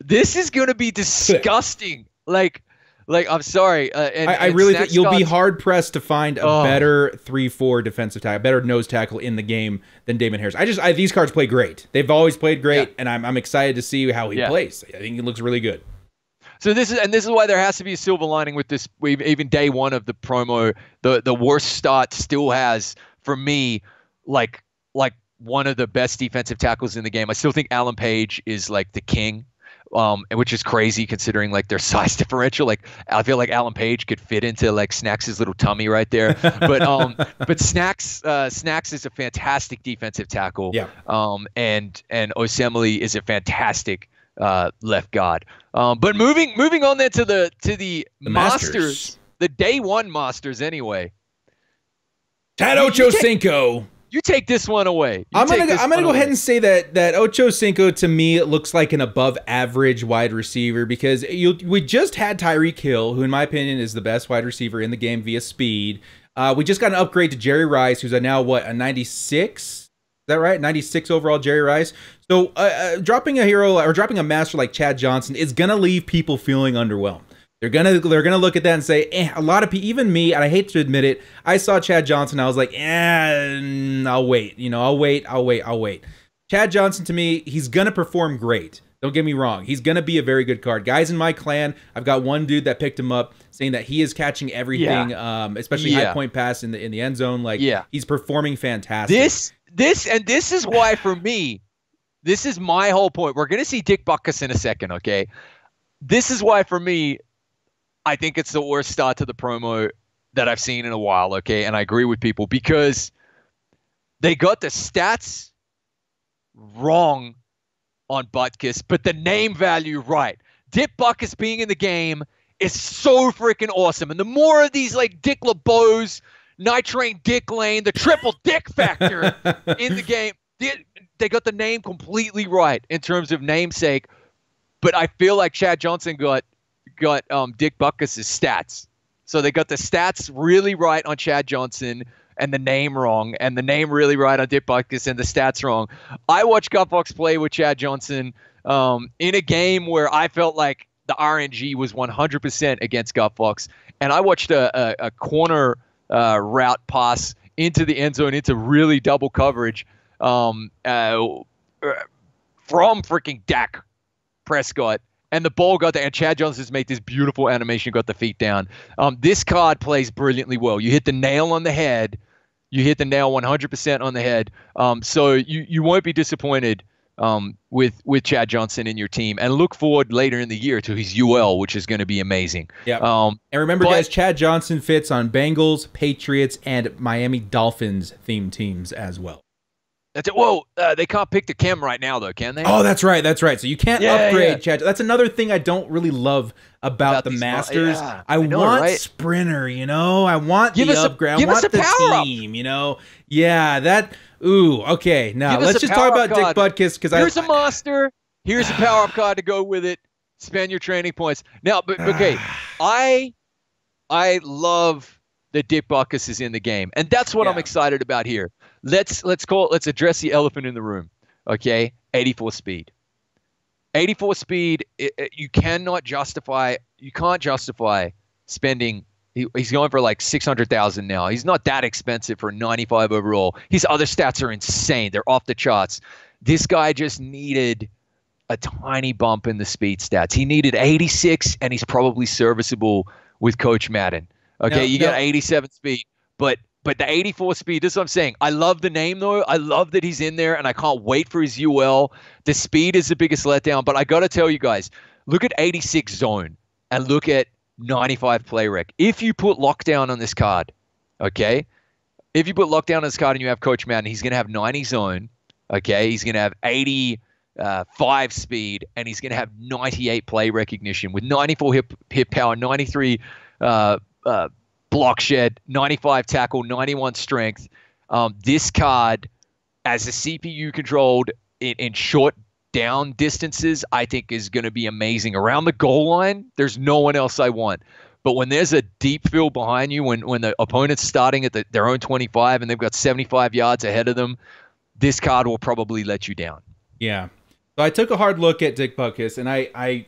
Speaker 3: this is gonna be disgusting. like like I'm sorry. Uh, and,
Speaker 2: I, I
Speaker 3: and
Speaker 2: really think you'll be hard pressed to find a
Speaker 3: Oh.
Speaker 2: better three-four defensive tackle, better nose tackle in the game than Damon Harris. I just I, these cards play great. They've always played great, and I'm I'm excited to see how he
Speaker 3: Yeah.
Speaker 2: plays. I think he looks really good.
Speaker 3: So this is and this is why there has to be a silver lining with this. Even day one of the promo, the the worst start still has for me like like one of the best defensive tackles in the game. I still think Alan Page is like the king. Um, which is crazy considering like their <laughs> size differential. Like I feel like Alan Page could fit into like Snacks' little tummy right there. But um, <laughs> but Snacks uh, Snacks is a fantastic defensive tackle.
Speaker 2: Yeah.
Speaker 3: Um, and and Osemele is a fantastic uh, left guard. Um, but moving moving on then to the to the,
Speaker 2: The
Speaker 3: masters,
Speaker 2: Masters.
Speaker 3: the day one masters anyway.
Speaker 2: Tad
Speaker 3: You- you take-
Speaker 2: Cinco.
Speaker 3: You take this one away. You
Speaker 2: I'm gonna go, I'm gonna go
Speaker 3: away.
Speaker 2: ahead and say that that Ocho Cinco to me looks like an above average wide receiver because you we just had Tyreek Hill, who in my opinion is the best wide receiver in the game via speed. Uh, we just got an upgrade to Jerry Rice, who's a now what a 96. Is that right? 96 overall Jerry Rice. So uh, uh, dropping a hero or dropping a master like Chad Johnson is gonna leave people feeling underwhelmed. They're gonna they're gonna look at that and say, eh, a lot of people, even me, and I hate to admit it, I saw Chad Johnson, I was like, eh, I'll wait, you know, I'll wait, I'll wait, I'll wait. Chad Johnson to me, he's gonna perform great. Don't get me wrong, he's gonna be a very good card. Guys in my clan, I've got one dude that picked him up, saying that he is catching everything, um, especially high
Speaker 3: Yeah.
Speaker 2: point pass in the in the end zone. Like,
Speaker 3: Yeah.
Speaker 2: he's performing fantastic.
Speaker 3: This this and this is why for me, this is my whole point. We're gonna see Dick Butkus in a second, okay? This is why for me, I think it's the worst start to the promo that I've seen in a while, okay? And I agree with people because they got the stats wrong on Butkus, but the name value right. Dick Butkus being in the game is so freaking awesome. And the more of these like Dick LeBeaus, Night Train Dick Lane, the triple dick factor <laughs> in the game, they, they got the name completely right in terms of namesake. But I feel like Chad Johnson got got um, Dick Butkus' stats. So they got the stats really right on Chad Johnson and the name wrong, and the name really right on Dick Butkus and the stats wrong. I watched Gutfox play with Chad Johnson um, in a game where I felt like the RNG was 100% against Gutfox, and I watched a, a, a corner uh, route pass into the end zone into really double coverage um, uh, from freaking Dak Prescott. And the ball got there, and Chad Johnson's made this beautiful animation, got the feet down. Um, this card plays brilliantly well. You hit the nail on the head. You hit the nail 100% on the head. Um, so you, you won't be disappointed um, with with Chad Johnson in your team, and look forward later in the year to his UL, which is going to be amazing.
Speaker 2: Yeah.
Speaker 3: Um,
Speaker 2: and remember,
Speaker 3: but-
Speaker 2: guys, Chad Johnson fits on Bengals, Patriots, and Miami Dolphins themed teams as well.
Speaker 3: That's it. Whoa, uh, they can't pick the chem right now, though, can they?
Speaker 2: Oh, that's right. That's right. So you can't
Speaker 3: Yeah,
Speaker 2: upgrade
Speaker 3: yeah.
Speaker 2: Chad. That's another thing I don't really love about,
Speaker 3: About
Speaker 2: the
Speaker 3: these mo-
Speaker 2: Masters.
Speaker 3: yeah,
Speaker 2: I,
Speaker 3: I know,
Speaker 2: want
Speaker 3: right?
Speaker 2: Sprinter, you know? I want
Speaker 3: Give
Speaker 2: the upgrade. I
Speaker 3: give us
Speaker 2: want
Speaker 3: a
Speaker 2: the
Speaker 3: power-up.
Speaker 2: you know? Yeah, that. Ooh, okay. Now, let's just talk about Dick
Speaker 3: card.
Speaker 2: Butkus because I.
Speaker 3: Here's a monster. Here's a power up card to go with it. Spend your training points. Now, but okay, <sighs> I I love that Dick Butkus is in the game, and that's what I'm excited about here. Let's let's call it, let's address the elephant in the room. Okay, 84 speed. 84 speed. It, it- you cannot justify. You can't justify spending. He, he's going for like 600,000 now. He's not that expensive for 95 overall. His other stats are insane. They're off the charts. This guy just needed a tiny bump in the speed stats. He needed 86, and he's probably serviceable with Coach Madden. Okay,
Speaker 2: Now-
Speaker 3: you got 87 speed, but but the 84 speed, this is what I'm saying. I love the name though. I love that he's in there and I can't wait for his UL. The speed is the biggest letdown, but I got to tell you guys, look at 86 zone and look at 95 play rec. If you put lockdown on this card, okay? If you put lockdown on this card and you have Coach Madden, he's going to have 90 zone, okay? He's going to have 80 uh, five speed, and he's going to have 98 play recognition with 94 hip hip power, 93 uh, uh, block shed, 95 tackle, 91 strength. Um, this card, as a CPU controlled in, in short down distances, I think is going to be amazing. Around the goal line, there's no one else I want. But when there's a deep field behind you, when when the opponent's starting at the, their own 25 and they've got 75 yards ahead of them, this card will probably let you down.
Speaker 2: Yeah. So I took a hard look at Dick Butkus, and I, I,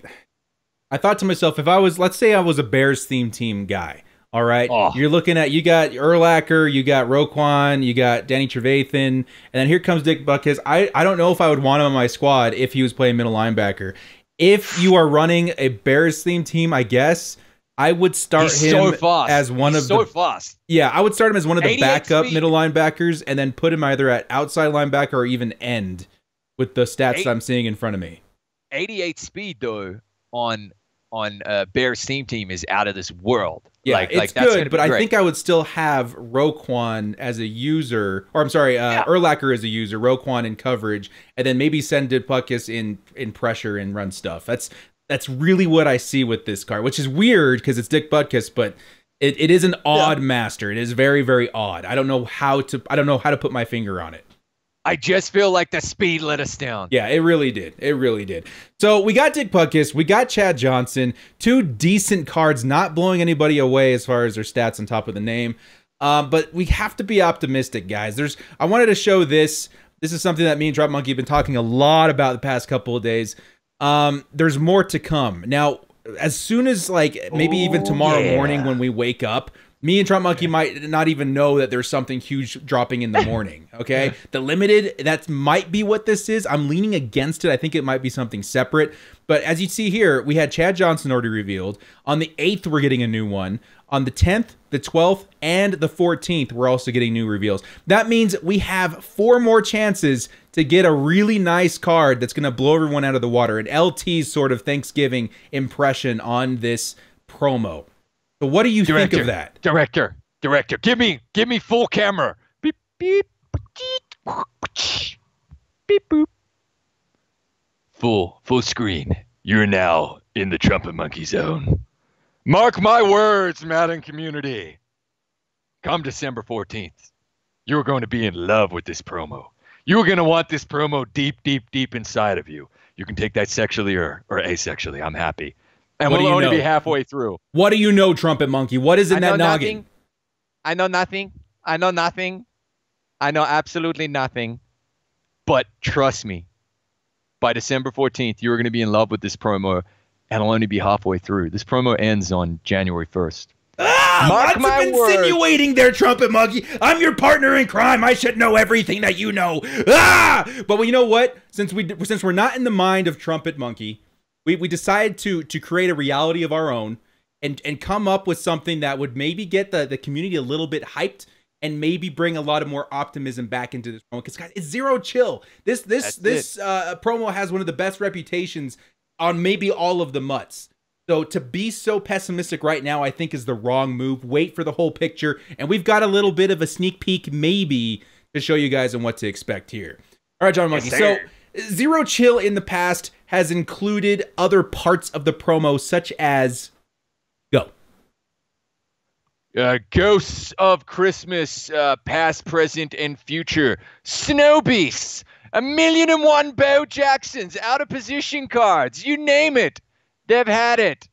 Speaker 2: I thought to myself, if I was, let's say, I was a Bears theme team guy. All right,
Speaker 3: Oh.
Speaker 2: you're looking at you got Urlacher, you got Roquan, you got Danny Trevathan, and then here comes Dick Butkus. I, I don't know if I would want him on my squad if he was playing middle linebacker. If you are running a Bears theme team, I guess I would start
Speaker 3: He's
Speaker 2: him
Speaker 3: so fast.
Speaker 2: as one
Speaker 3: He's
Speaker 2: of
Speaker 3: so
Speaker 2: the
Speaker 3: fast.
Speaker 2: yeah, I would start him as one of the backup
Speaker 3: speed.
Speaker 2: middle linebackers, and then put him either at outside linebacker or even end, with the stats
Speaker 3: Eight-
Speaker 2: I'm seeing in front of me.
Speaker 3: 88 speed though on on uh, Bears team team is out of this world.
Speaker 2: Yeah,
Speaker 3: like,
Speaker 2: it's
Speaker 3: like,
Speaker 2: good, but I think I would still have Roquan as a user, or I'm sorry, uh,
Speaker 3: Yeah.
Speaker 2: Urlacher as a user, Roquan in coverage, and then maybe send Dick Butkus in in pressure and run stuff. That's that's really what I see with this card, which is weird because it's Dick Butkus, but it, it is an odd master. It is very very odd. I don't know how to I don't know how to put my finger on it.
Speaker 3: I just feel like the speed let us down.
Speaker 2: Yeah, it really did. It really did. So we got Dick Butkus, we got Chad Johnson, two decent cards, not blowing anybody away as far as their stats on top of the name. Um, but we have to be optimistic, guys. There's I wanted to show this. This is something that me and Drop Monkey have been talking a lot about the past couple of days. Um, there's more to come. Now, as soon as like maybe even tomorrow
Speaker 3: yeah.
Speaker 2: morning when we wake up, me and Trump Monkey might not even know that there's something huge dropping in the <laughs> morning. Okay. the limited, that might be what this is. I'm leaning against it. I think it might be something separate. But as you see here, we had Chad Johnson already revealed. On the 8th, we're getting a new one. On the 10th, the 12th, and the 14th, we're also getting new reveals. That means we have four more chances to get a really nice card that's going to blow everyone out of the water. An LT's sort of Thanksgiving impression on this promo. So, what do you think of that?
Speaker 3: Director, director, give me give me full camera. Beep beep beep boop. Full full screen. You're now in the trumpet monkey zone. Mark my words, Madden community. Come December 14th, you're going to be in love with this promo. You're going to want this promo deep, deep, deep inside of you. You can take that sexually or, or asexually. I'm happy. And
Speaker 2: What do
Speaker 3: we'll
Speaker 2: you
Speaker 3: only
Speaker 2: know?
Speaker 3: be halfway through.
Speaker 2: What do you know, Trumpet Monkey? What is in
Speaker 3: I
Speaker 2: that noggin?
Speaker 3: I know nothing. I know nothing. I know absolutely nothing. But trust me, by December 14th, you're going to be in love with this promo, and I'll only be halfway through. This promo ends on January 1st.
Speaker 2: Ah,
Speaker 3: Mark
Speaker 2: lots
Speaker 3: my
Speaker 2: of
Speaker 3: words.
Speaker 2: insinuating there, Trumpet Monkey. I'm your partner in crime. I should know everything that you know. Ah! But well, you know what? Since we since we're not in the mind of Trumpet Monkey, we, we decided to to create a reality of our own and and come up with something that would maybe get the, the community a little bit hyped and maybe bring a lot of more optimism back into this promo. Because guys, it's zero chill. This this
Speaker 3: That's
Speaker 2: this uh, promo has one of the best reputations on maybe all of the MUTs. So to be so pessimistic right now, I think is the wrong move. Wait for the whole picture, and we've got a little bit of a sneak peek, maybe, to show you guys on what to expect here. All right, John Monkey. so zero chill in the past has included other parts of the promo, such as go.
Speaker 3: Uh, Ghosts of Christmas, uh, past, present, and future. Snow Beasts. A million and one Bo Jacksons. Out of position cards. You name it. They've had it.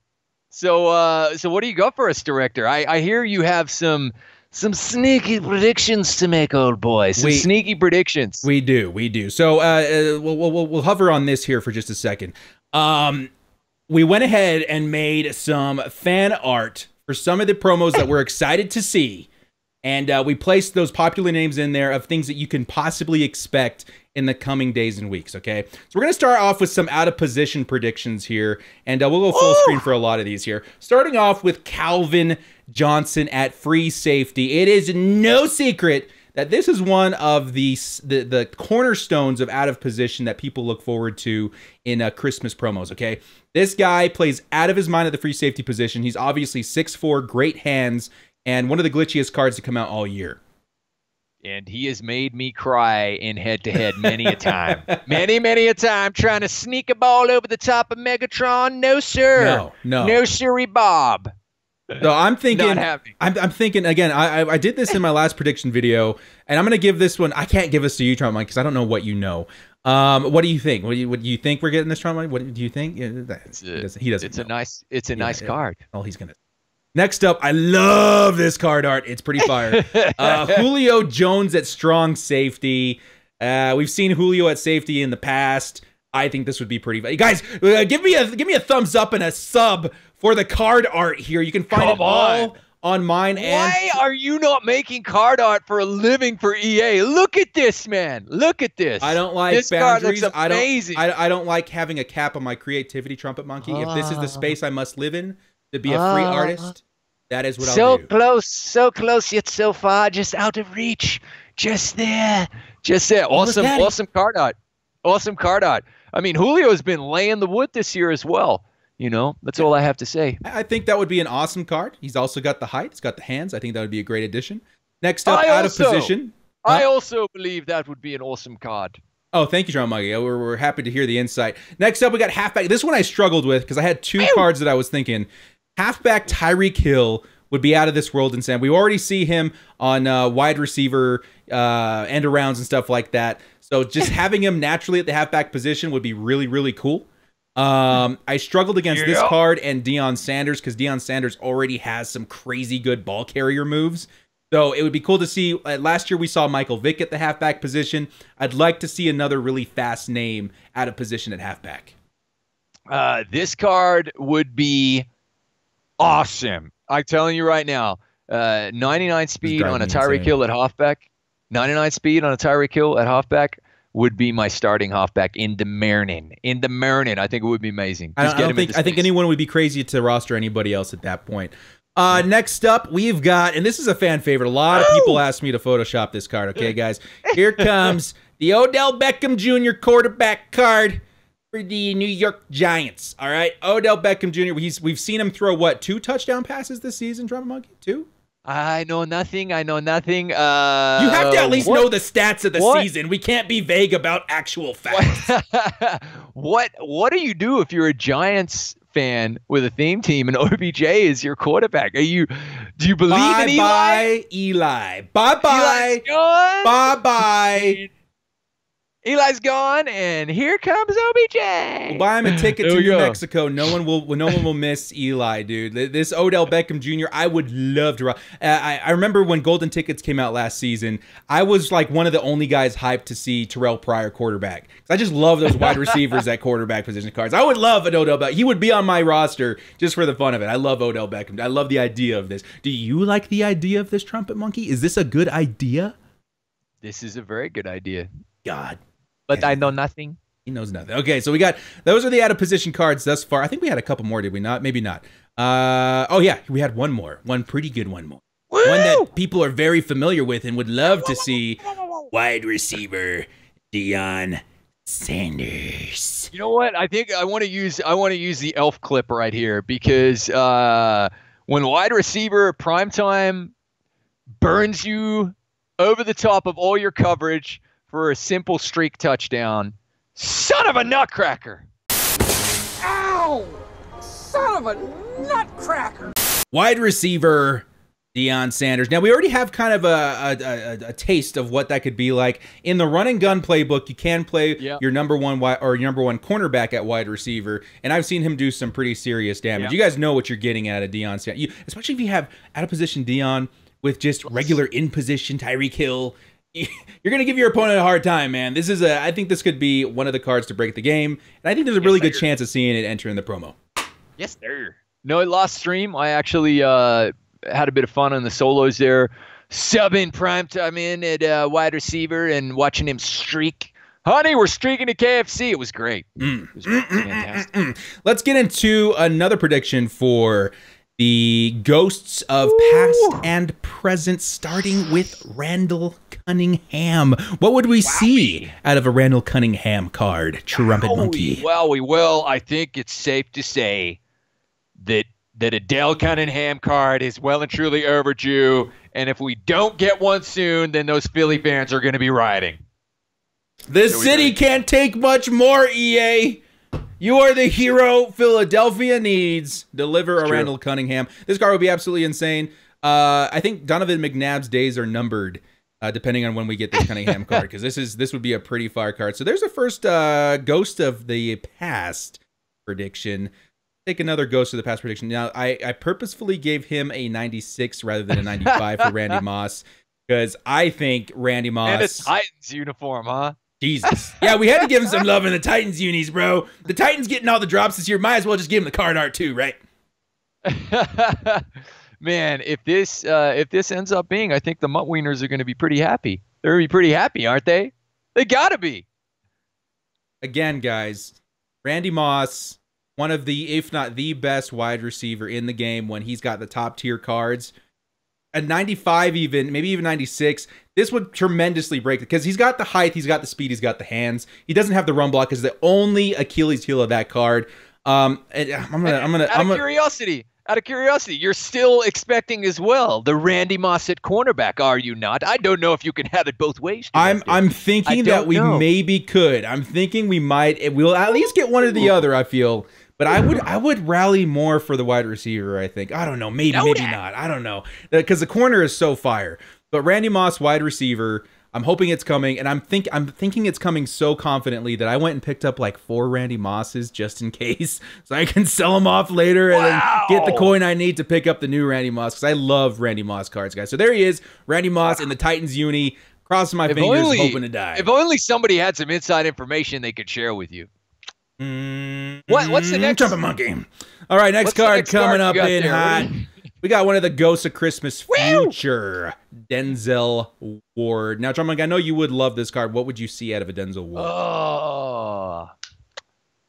Speaker 3: So, uh, so what do you got for us, director? I, I hear you have some some sneaky predictions to make, old boy. Some
Speaker 2: We-
Speaker 3: sneaky predictions.
Speaker 2: We do, we do. So uh, uh, we'll, we'll we'll hover on this here for just a second. Um, we went ahead and made some fan art for some of the promos that we're excited to see, and uh, we placed those popular names in there of things that you can possibly expect in the coming days and weeks. Okay, so we're gonna start off with some out of position predictions here, and uh, we'll go full screen for a lot of these here. Starting off with Calvin Johnson at free safety. It is no secret that this is one of the the, the cornerstones of out of position that people look forward to in uh, Christmas promos. Okay, this guy plays out of his mind at the free safety position. He's obviously 6'4", great hands, and one of the glitchiest cards to come out all year.
Speaker 3: And he has made me cry in head to head many a time. <laughs> many, many a time trying to sneak a ball over the top of Megatron. No, sir.
Speaker 2: No, no.
Speaker 3: No, sirree, Bob.
Speaker 2: No, I'm <laughs> thinking. I'm, I'm thinking again. I, I I did this in my last prediction video, and I'm gonna give this one. I can't give this to you, Trump because I don't know what you know. Um, what do you think? What do you, what do you think we're getting this Trump What do you think? Yeah, that-
Speaker 3: It's
Speaker 2: he
Speaker 3: a,
Speaker 2: doesn't. He doesn't
Speaker 3: it's a nice it's a
Speaker 2: Yeah,
Speaker 3: nice card.
Speaker 2: Oh, he's gonna. Next up, I love this card art. It's pretty fire. <laughs> uh, Julio Jones at strong safety. Uh, we've seen Julio at safety in the past. I think this would be pretty. Guys, uh, give me a give me a thumbs up and a sub for the card art here. You can find
Speaker 3: Come
Speaker 2: it all on mine and
Speaker 3: Why are you not making card art for a living for EA? Look at this, man. Look at this.
Speaker 2: I don't like
Speaker 3: this card
Speaker 2: boundaries.
Speaker 3: looks
Speaker 2: I don't.
Speaker 3: amazing.
Speaker 2: I, I don't like having a cap on my creativity, trumpet monkey. If this is the space I must live in to be a free
Speaker 3: Ah.
Speaker 2: artist, that is what
Speaker 3: so
Speaker 2: I'll do.
Speaker 3: So close, so close yet so far, just out of reach, just there, just there. Awesome,
Speaker 2: Daddy.
Speaker 3: awesome card art, awesome card art. I mean, Julio's been laying the wood this year as well. You know, that's all I have to say.
Speaker 2: I I think that would be an awesome card. He's also got the height. He's got the hands. I think that would be a great addition. Next up,
Speaker 3: I
Speaker 2: out
Speaker 3: also-
Speaker 2: of position.
Speaker 3: I
Speaker 2: Huh?
Speaker 3: also believe that would be an awesome card.
Speaker 2: Oh, thank you, John Muggy. We're, we're happy to hear the insight. Next up, we got halfback. This one I struggled with because I had two cards that I was thinking. Halfback Tyreek Hill would be out of this world and Sam. We already see him on uh, wide receiver uh, end arounds and stuff like that. So just <laughs> having him naturally at the halfback position would be really, really cool. Um, I struggled against this card and Deion Sanders because Deion Sanders already has some crazy good ball carrier moves. So it would be cool to see. Uh, last year we saw Michael Vick at the halfback position. I'd like to see another really fast name out of position at halfback.
Speaker 3: Uh, this card would be awesome. I'm telling you right now. Uh, 99 speed on a Tyreek
Speaker 2: insane.
Speaker 3: Hill at halfback. 99 speed on a Tyreek Hill at halfback would be my starting halfback in the Mernin. In the Mernin, I think it would be amazing.
Speaker 2: I don't, I don't think I think anyone would be crazy to roster anybody else at that point. Uh, next up, we've got, and this is a fan favorite. A lot of people asked me to Photoshop this card. Okay, <laughs> guys, here comes the Odell Beckham Jr. quarterback card for the New York Giants. All right, Odell Beckham Jr. He's we've seen him throw what two touchdown passes this season, Trumpet Monkey? Two.
Speaker 3: I know nothing. I know nothing. Uh,
Speaker 2: You have to at least
Speaker 3: what-
Speaker 2: know the stats of the
Speaker 3: what?
Speaker 2: season. We can't be vague about actual <laughs> facts.
Speaker 3: what what do you do if you're a Giants fan with a theme team and <laughs> OBJ is your quarterback? Are you do you believe
Speaker 2: bye
Speaker 3: in Eli?
Speaker 2: bye, Eli. Bye bye. Bye bye.
Speaker 3: Eli's gone, and here comes OBJ.
Speaker 2: We'll buy him a <laughs> ticket to New
Speaker 3: go.
Speaker 2: Mexico. No one will. No one will miss Eli, dude. This Odell Beckham Jr. I would love to. ro- Uh, I, I remember when golden tickets came out last season. I was like one of the only guys hyped to see Terrelle Pryor quarterback. I just love those wide <laughs> receivers at quarterback position cards. I would love an Odell Beckham. He would be on my roster just for the fun of it. I love Odell Beckham. I love the idea of this. Do you like the idea of this trumpet monkey? Is this a good idea?
Speaker 3: This is a very good idea,
Speaker 2: God.
Speaker 3: But I know nothing.
Speaker 2: He knows nothing. Okay, so we got those are the out of position cards thus far. I think we had a couple more, did we not? Maybe not. Uh oh yeah, we had one more. One pretty good one more. One that people are very familiar with and would love to see. <laughs> Wide receiver Deion Sanders.
Speaker 3: You know what? I think I want to use I want to use the elf clip right here because uh, when wide receiver primetime burns you over the top of all your coverage for a simple streak touchdown, son of a nutcracker.
Speaker 8: Ow! Son of a nutcracker!
Speaker 2: Wide receiver Deion Sanders. Now we already have kind of a, a, a, a taste of what that could be like in the run and gun playbook. You can play
Speaker 3: Yeah.
Speaker 2: your number one wi- or your number one cornerback at wide receiver, and I've seen him do some pretty serious damage.
Speaker 3: Yeah.
Speaker 2: You guys know what you're getting out of Deion Sanders, you, especially if you have out of position Deion with just regular in position Tyreek Hill. <laughs> You're gonna give your opponent a hard time, man. This is a. I think this could be one of the cards to break the game, and I think there's a really good
Speaker 3: sir.
Speaker 2: chance of seeing it enter in the promo.
Speaker 3: Yes, sir. No, last stream I actually uh, had a bit of fun on the solos there, subbing prime time in at uh, wide receiver and watching him streak Honey, we're streaking to KFC. It was great.
Speaker 2: Mm.
Speaker 3: It was fantastic.
Speaker 2: Let's get into another prediction for the ghosts of past and present, starting with Randall Cunningham. What would we see out of a Randall Cunningham card, Trumpet Monkey?
Speaker 3: Well, we will. I think it's safe to say that that a Dale Cunningham card is well and truly overdue. And if we don't get one soon, then those Philly fans are going to be rioting.
Speaker 2: The city can't take much more, EA. You are the hero Philadelphia needs. Deliver a. Randall Cunningham. This card would be absolutely insane. Uh, I think Donovan McNabb's days are numbered, uh, depending on when we get this Cunningham <laughs> card, because this is this would be a pretty fire card. So there's a first uh, ghost of the past prediction. Take another ghost of the past prediction. Now I, I purposefully gave him a 96 rather than a 95 for Randy <laughs> Moss because I think Randy Moss
Speaker 3: And a Titans uniform, huh?
Speaker 2: Jesus. Yeah, we had to give him some love in the Titans unis, bro. The Titans getting all the drops this year. Might as well just give him the card art too, right? <laughs>
Speaker 3: Man, if this uh, if this ends up being, I think the Mutt Wieners are going to be pretty happy. They're going to be pretty happy, aren't they? They got to be.
Speaker 2: Again, guys, Randy Moss, one of the, if not the best wide receiver in the game when he's got the top tier cards. At 95, even, maybe even 96, this would tremendously break because he's got the height, he's got the speed, he's got the hands. He doesn't have the run block because the only Achilles heel of that card. Um, and I'm gonna, I'm gonna,
Speaker 3: Out
Speaker 2: I'm
Speaker 3: of curiosity, out of curiosity, you're still expecting as well the Randy Moss at cornerback, are you not? I don't know if you can have it both ways.
Speaker 2: I'm I'm thinking that we
Speaker 3: know.
Speaker 2: maybe could. I'm thinking we might. We'll at least get one or the other. I feel, but I would I would rally more for the wide receiver. I think. I don't know. Maybe
Speaker 3: Know
Speaker 2: maybe
Speaker 3: that.
Speaker 2: not. I don't know because the corner is so fire. But Randy Moss, wide receiver. I'm hoping it's coming, and I'm think I'm thinking it's coming so confidently that I went and picked up like four Randy Mosses just in <laughs> case, so I can sell them off later and then get the coin I need to pick up the new Randy Moss because I love Randy Moss cards, guys. So there he is, Randy Moss in the Titans uni. Crossing my
Speaker 3: If
Speaker 2: fingers,
Speaker 3: only-
Speaker 2: hoping to die.
Speaker 3: If only somebody had some inside information they could share with you. What- what's the mm-hmm. next-
Speaker 2: Trumpet monkey? All right, next
Speaker 3: What's
Speaker 2: card
Speaker 3: next
Speaker 2: coming
Speaker 3: card
Speaker 2: up in
Speaker 3: there?
Speaker 2: hot. We got one of the ghosts of Christmas <laughs> future, Denzel Ward. Now, Trumpet Monkey, I know you would love this card. What would you see out of a Denzel Ward?
Speaker 3: Oh,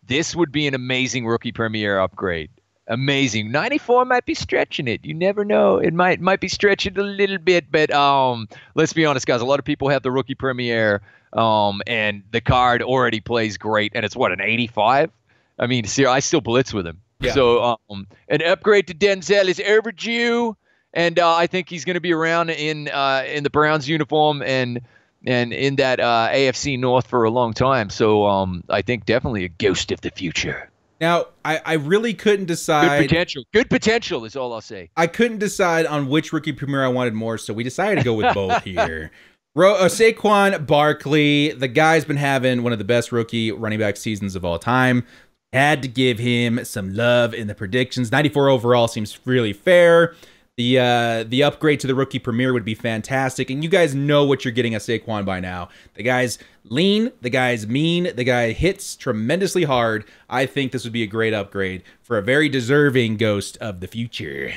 Speaker 3: this would be an amazing rookie premiere upgrade. Amazing. 94 might be stretching it. You never know. It might might be stretching a little bit, but um, let's be honest, guys. A lot of people have the rookie premiere, um, and the card already plays great, and it's what an 85. I mean, see, I still blitz with him.
Speaker 2: Yeah.
Speaker 3: So um, an upgrade to Denzel is overdue, and uh, I think he's going to be around in uh, in the Browns uniform and and in that uh, AFC North for a long time. So um, I think definitely a ghost of the future.
Speaker 2: Now, I, I really couldn't decide.
Speaker 3: Good potential. Good potential is all I'll say.
Speaker 2: I couldn't decide on which rookie premiere I wanted more, so we decided to go with both <laughs> here. Ro- uh, Saquon Barkley, the guy's been having one of the best rookie running back seasons of all time. Had to give him some love in the predictions. 94 overall seems really fair. The uh, the upgrade to the rookie premiere would be fantastic, and you guys know what you're getting at Saquon by now. The guy's lean, the guy's mean, the guy hits tremendously hard. I think this would be a great upgrade for a very deserving ghost of the future.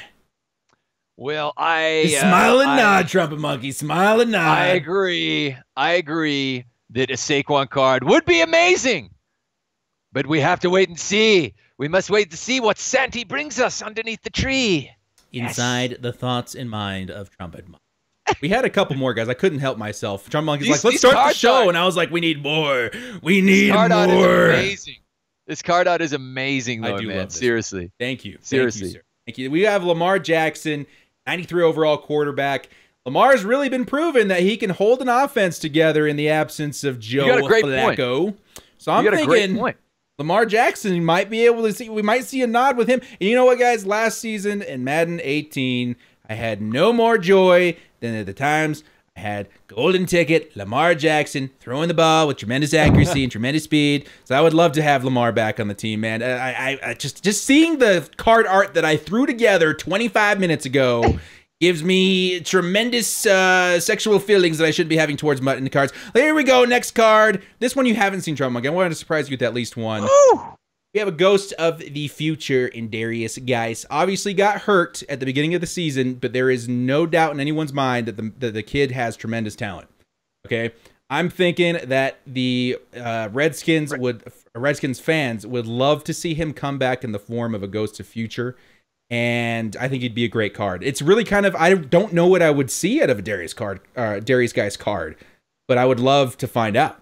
Speaker 3: Well, I uh,
Speaker 2: smile and nod, trumpet monkey. Smile and nod.
Speaker 3: I agree. I agree that a Saquon card would be amazing, but we have to wait and see. We must wait to see what Santa brings us underneath the tree.
Speaker 2: Inside the thoughts and mind of trumpet monkey. We had a couple more guys. I couldn't help myself. Trumpet monkey's
Speaker 3: These-
Speaker 2: like, let's start the show,
Speaker 3: are-
Speaker 2: and I was like, we need more. We need
Speaker 3: card art is
Speaker 2: more.
Speaker 3: amazing. This card out is amazing,
Speaker 2: I
Speaker 3: though,
Speaker 2: do
Speaker 3: man.
Speaker 2: love this.
Speaker 3: Seriously.
Speaker 2: Thank you.
Speaker 3: Seriously.
Speaker 2: Thank you, sir. Thank you. We have Lamar Jackson, 93 overall quarterback. Lamar's really been proven that he can hold an offense together in the absence of Joe you
Speaker 3: got a great point.
Speaker 2: So I'm
Speaker 3: got a great
Speaker 2: thinking
Speaker 3: point.
Speaker 2: Lamar Jackson might be able to see. We might see a nod with him. And you know what, guys? Last season in Madden 18, I had no more joy than at the times I had golden ticket Lamar Jackson throwing the ball with tremendous accuracy and <laughs> tremendous speed. So I would love to have Lamar back on the team, man. I, I, I just just seeing the card art that I threw together 25 minutes ago. <laughs> Gives me tremendous uh, sexual feelings that I shouldn't be having towards mutton cards. Here we go. Next card. This one you haven't seen, Trouble Monkey. I wanted to surprise you with at least one. We have a ghost of the future in Derrius Guice. Obviously got hurt at the beginning of the season, but there is no doubt in anyone's mind that the that the kid has tremendous talent. Okay. I'm thinking that the uh, Redskins would Redskins fans would love to see him come back in the form of a Ghost of Future, and I think he'd be a great card. It's really kind of I don't know what I would see out of a Derrius card, uh, Derrius Guice's card, but I would love to find out.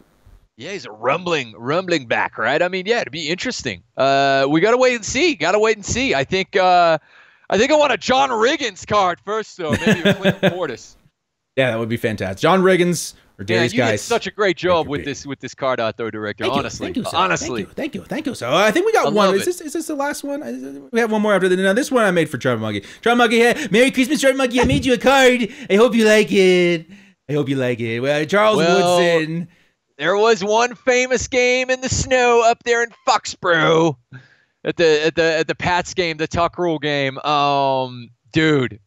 Speaker 3: Yeah, he's a rumbling, rumbling back, right? I mean, yeah, it'd be interesting. Uh, we gotta wait and see. Gotta wait and see. I think, uh, I think I want a John Riggins card first, though. Maybe a Clinton <laughs> Portis.
Speaker 2: Yeah, that would be fantastic. John Riggins or
Speaker 3: Yeah,
Speaker 2: Derrius
Speaker 3: you did such a great job with this with this card out there, director.
Speaker 2: Thank you,
Speaker 3: honestly,
Speaker 2: thank you, sir.
Speaker 3: honestly.
Speaker 2: Thank you, thank you, thank you. So I think we got
Speaker 3: I
Speaker 2: one. Is this is this the last one? We have one more after the. Now this one I made for Trevor Monkey. Trevor Monkey, hey, Merry Christmas, Trevor Monkey. I made you a card. I hope you like it. I hope you like it. Well, Charles
Speaker 3: Well,
Speaker 2: Woodson.
Speaker 3: There was one famous game in the snow up there in Foxborough at the at the at the Pats game, the Tuck Rule game. Um, dude,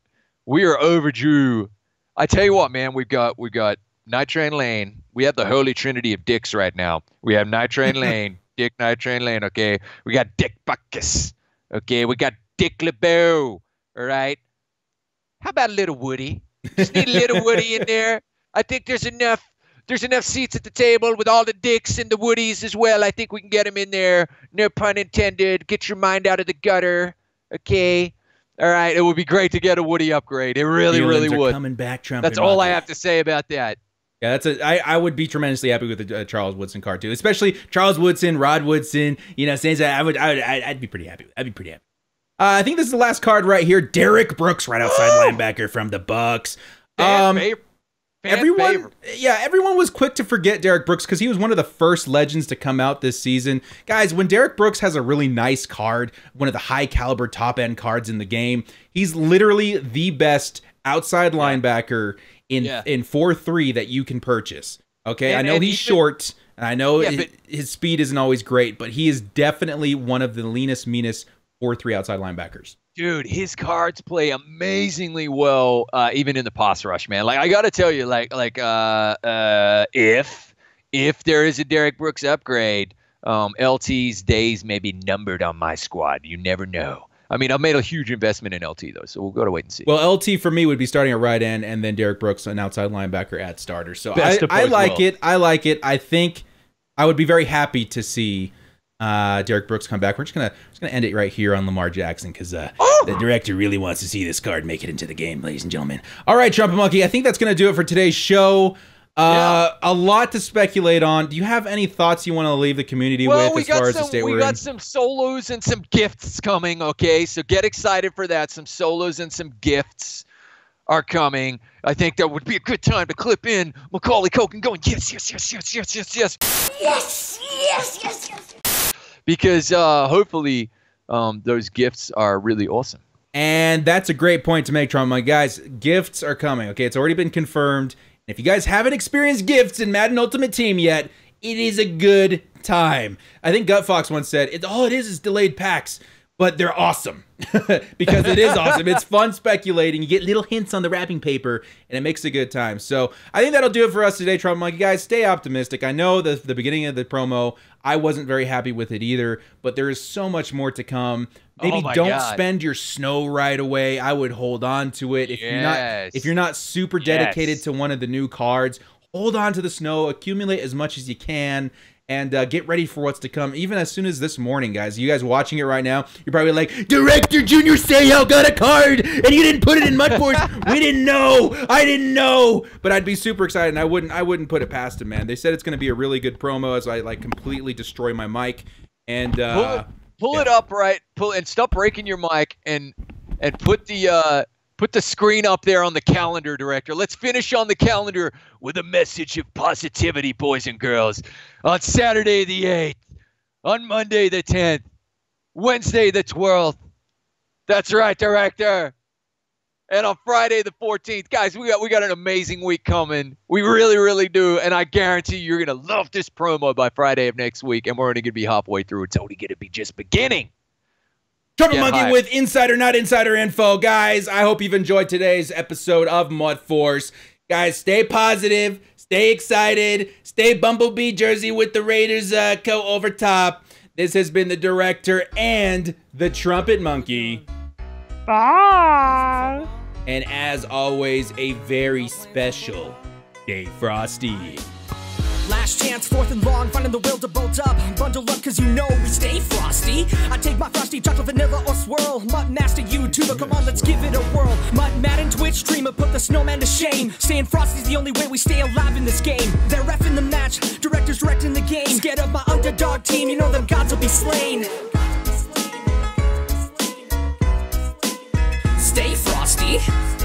Speaker 3: we are overdue. I tell you what, man, we've got we've got Night Train Lane. We have the holy trinity of dicks right now. We have Night Train <laughs> Lane, Dick Night Train Lane. Okay, we got Dick Butkus. Okay, we got Dick LeBeau. All right. How about a little Woody? Just need a little Woody in there. I think there's enough. There's enough seats at the table with all the dicks and the woodies as well. I think we can get him in there. No pun intended. Get your mind out of the gutter. Okay. All right. It would be great to get a Woody upgrade. It really,
Speaker 2: Feelings
Speaker 3: really would.
Speaker 2: coming back, Trump.
Speaker 3: That's all I have to say about that.
Speaker 2: Yeah, that's a. I, I would be tremendously happy with the uh, Charles Woodson card too, especially Charles Woodson, Rod Woodson. You know, saying I would, I would, I'd, be pretty happy. I'd be pretty happy. Uh, I think this is the last card right here. Derrick Brooks, right outside linebacker from the
Speaker 3: Bucs.
Speaker 2: Um. Everyone,
Speaker 3: favorite.
Speaker 2: yeah, everyone was quick to forget Derrick Brooks because he was one of the first legends to come out this season. Guys, when Derrick Brooks has a really nice card, one of the high caliber top end cards in the game, he's literally the best outside linebacker in
Speaker 3: Yeah.
Speaker 2: in four three that you can purchase. Okay,
Speaker 3: And-
Speaker 2: I know he's
Speaker 3: even-
Speaker 2: short, and I know
Speaker 3: Yeah,
Speaker 2: hi-
Speaker 3: but-
Speaker 2: his speed isn't always great, but he is definitely one of the leanest, meanest four three outside linebackers.
Speaker 3: Dude, his cards play amazingly well, uh, even in the pass rush, man. Like I gotta tell you, like like uh, uh, if if there is a Derrick Brooks upgrade, um, LT's days may be numbered on my squad. You never know. I mean, I've made a huge investment in LT though, so we'll go to wait and see.
Speaker 2: Well, LT for me would be starting at right end, and then Derrick Brooks, an outside linebacker at starter. So I, I like
Speaker 3: worlds.
Speaker 2: it. I like it. I think I would be very happy to see uh, Derrick Brooks come back. We're just gonna just gonna end it right here on Lamar Jackson because uh,
Speaker 3: Oh!
Speaker 2: the director really wants to see this card make it into the game, ladies and gentlemen. All right, Trumpet Monkey. I think that's gonna do it for today's show. Uh, A lot to speculate on. Do you have any thoughts you want to leave the community
Speaker 3: well,
Speaker 2: with
Speaker 3: we
Speaker 2: as far
Speaker 3: got
Speaker 2: as the
Speaker 3: some
Speaker 2: state
Speaker 3: we
Speaker 2: we're
Speaker 3: got
Speaker 2: in?
Speaker 3: some solos and some gifts coming. Okay, so get excited for that. Some solos and some gifts are coming. I think that would be a good time to clip in Macaulay Culkin going yes, yes, yes, yes, yes, yes, yes.
Speaker 4: Yes, yes, yes, yes.
Speaker 3: because uh, hopefully um, those gifts are really awesome.
Speaker 2: And that's a great point to make, Trauma. Guys, gifts are coming. Okay, it's already been confirmed. And if you guys haven't experienced gifts in Madden Ultimate Team yet, it is a good time. I think Gutfox once said, it, all it is is delayed packs, but they're awesome. <laughs> because it is awesome. It's fun speculating. You get little hints on the wrapping paper, and it makes a good time. So I think that'll do it for us today, Trauma Monkey. Guys, stay optimistic. I know the, the beginning of the promo, I wasn't very happy with it either, but there is so much more to come. Maybe
Speaker 3: Oh
Speaker 2: don't
Speaker 3: God.
Speaker 2: spend your snow right away. I would hold on to it if you're not if you're not super
Speaker 3: Yes.
Speaker 2: dedicated to one of the new cards. Hold on to the snow, accumulate as much as you can, and uh, get ready for what's to come. Even as soon as this morning, guys. You guys watching it right now, you're probably like, Director Junior Seau got a card and you didn't put it in MUT Force. <laughs> we didn't know. I didn't know. But I'd be super excited, and I wouldn't. I wouldn't put it past him, man. They said it's going to be a really good promo as I like completely destroy my mic. And
Speaker 3: Pull
Speaker 2: uh,
Speaker 3: it, pull it up right. Pull and stop breaking your mic and and put the uh, put the screen up there on the calendar, director. Let's finish on the calendar with a message of positivity, boys and girls. On Saturday the eighth, on Monday the tenth, Wednesday the twelfth. That's right, director. And on Friday the 14th, guys, we got we got an amazing week coming. We really, really do, and I guarantee you're gonna love this promo by Friday of next week, and we're only gonna be halfway through. It's only gonna be just beginning.
Speaker 2: Trouble
Speaker 3: Get
Speaker 2: Monkey
Speaker 3: hyped.
Speaker 2: with insider, not insider info. Guys, I hope you've enjoyed today's episode of MUT Force. Guys, stay positive, stay excited, stay Bumblebee jersey with the Raiders uh, coat over top. This has been the director and the Trumpet Monkey.
Speaker 10: Bye.
Speaker 2: And as always, a very special Day Frosty.
Speaker 11: Last chance, fourth and long, finding the will to bolt up. Bundle up, cause you know we stay frosty. I take my frosty chocolate, vanilla, or swirl. MUT Master YouTuber, come on, let's give it a whirl. Mud Mad and Twitch streamer, put the snowman to shame. Staying frosty's the only way we stay alive in this game. They're effing the match, directors directing the game. Scared of my underdog team, you know them gods will be slain. Stay frosty.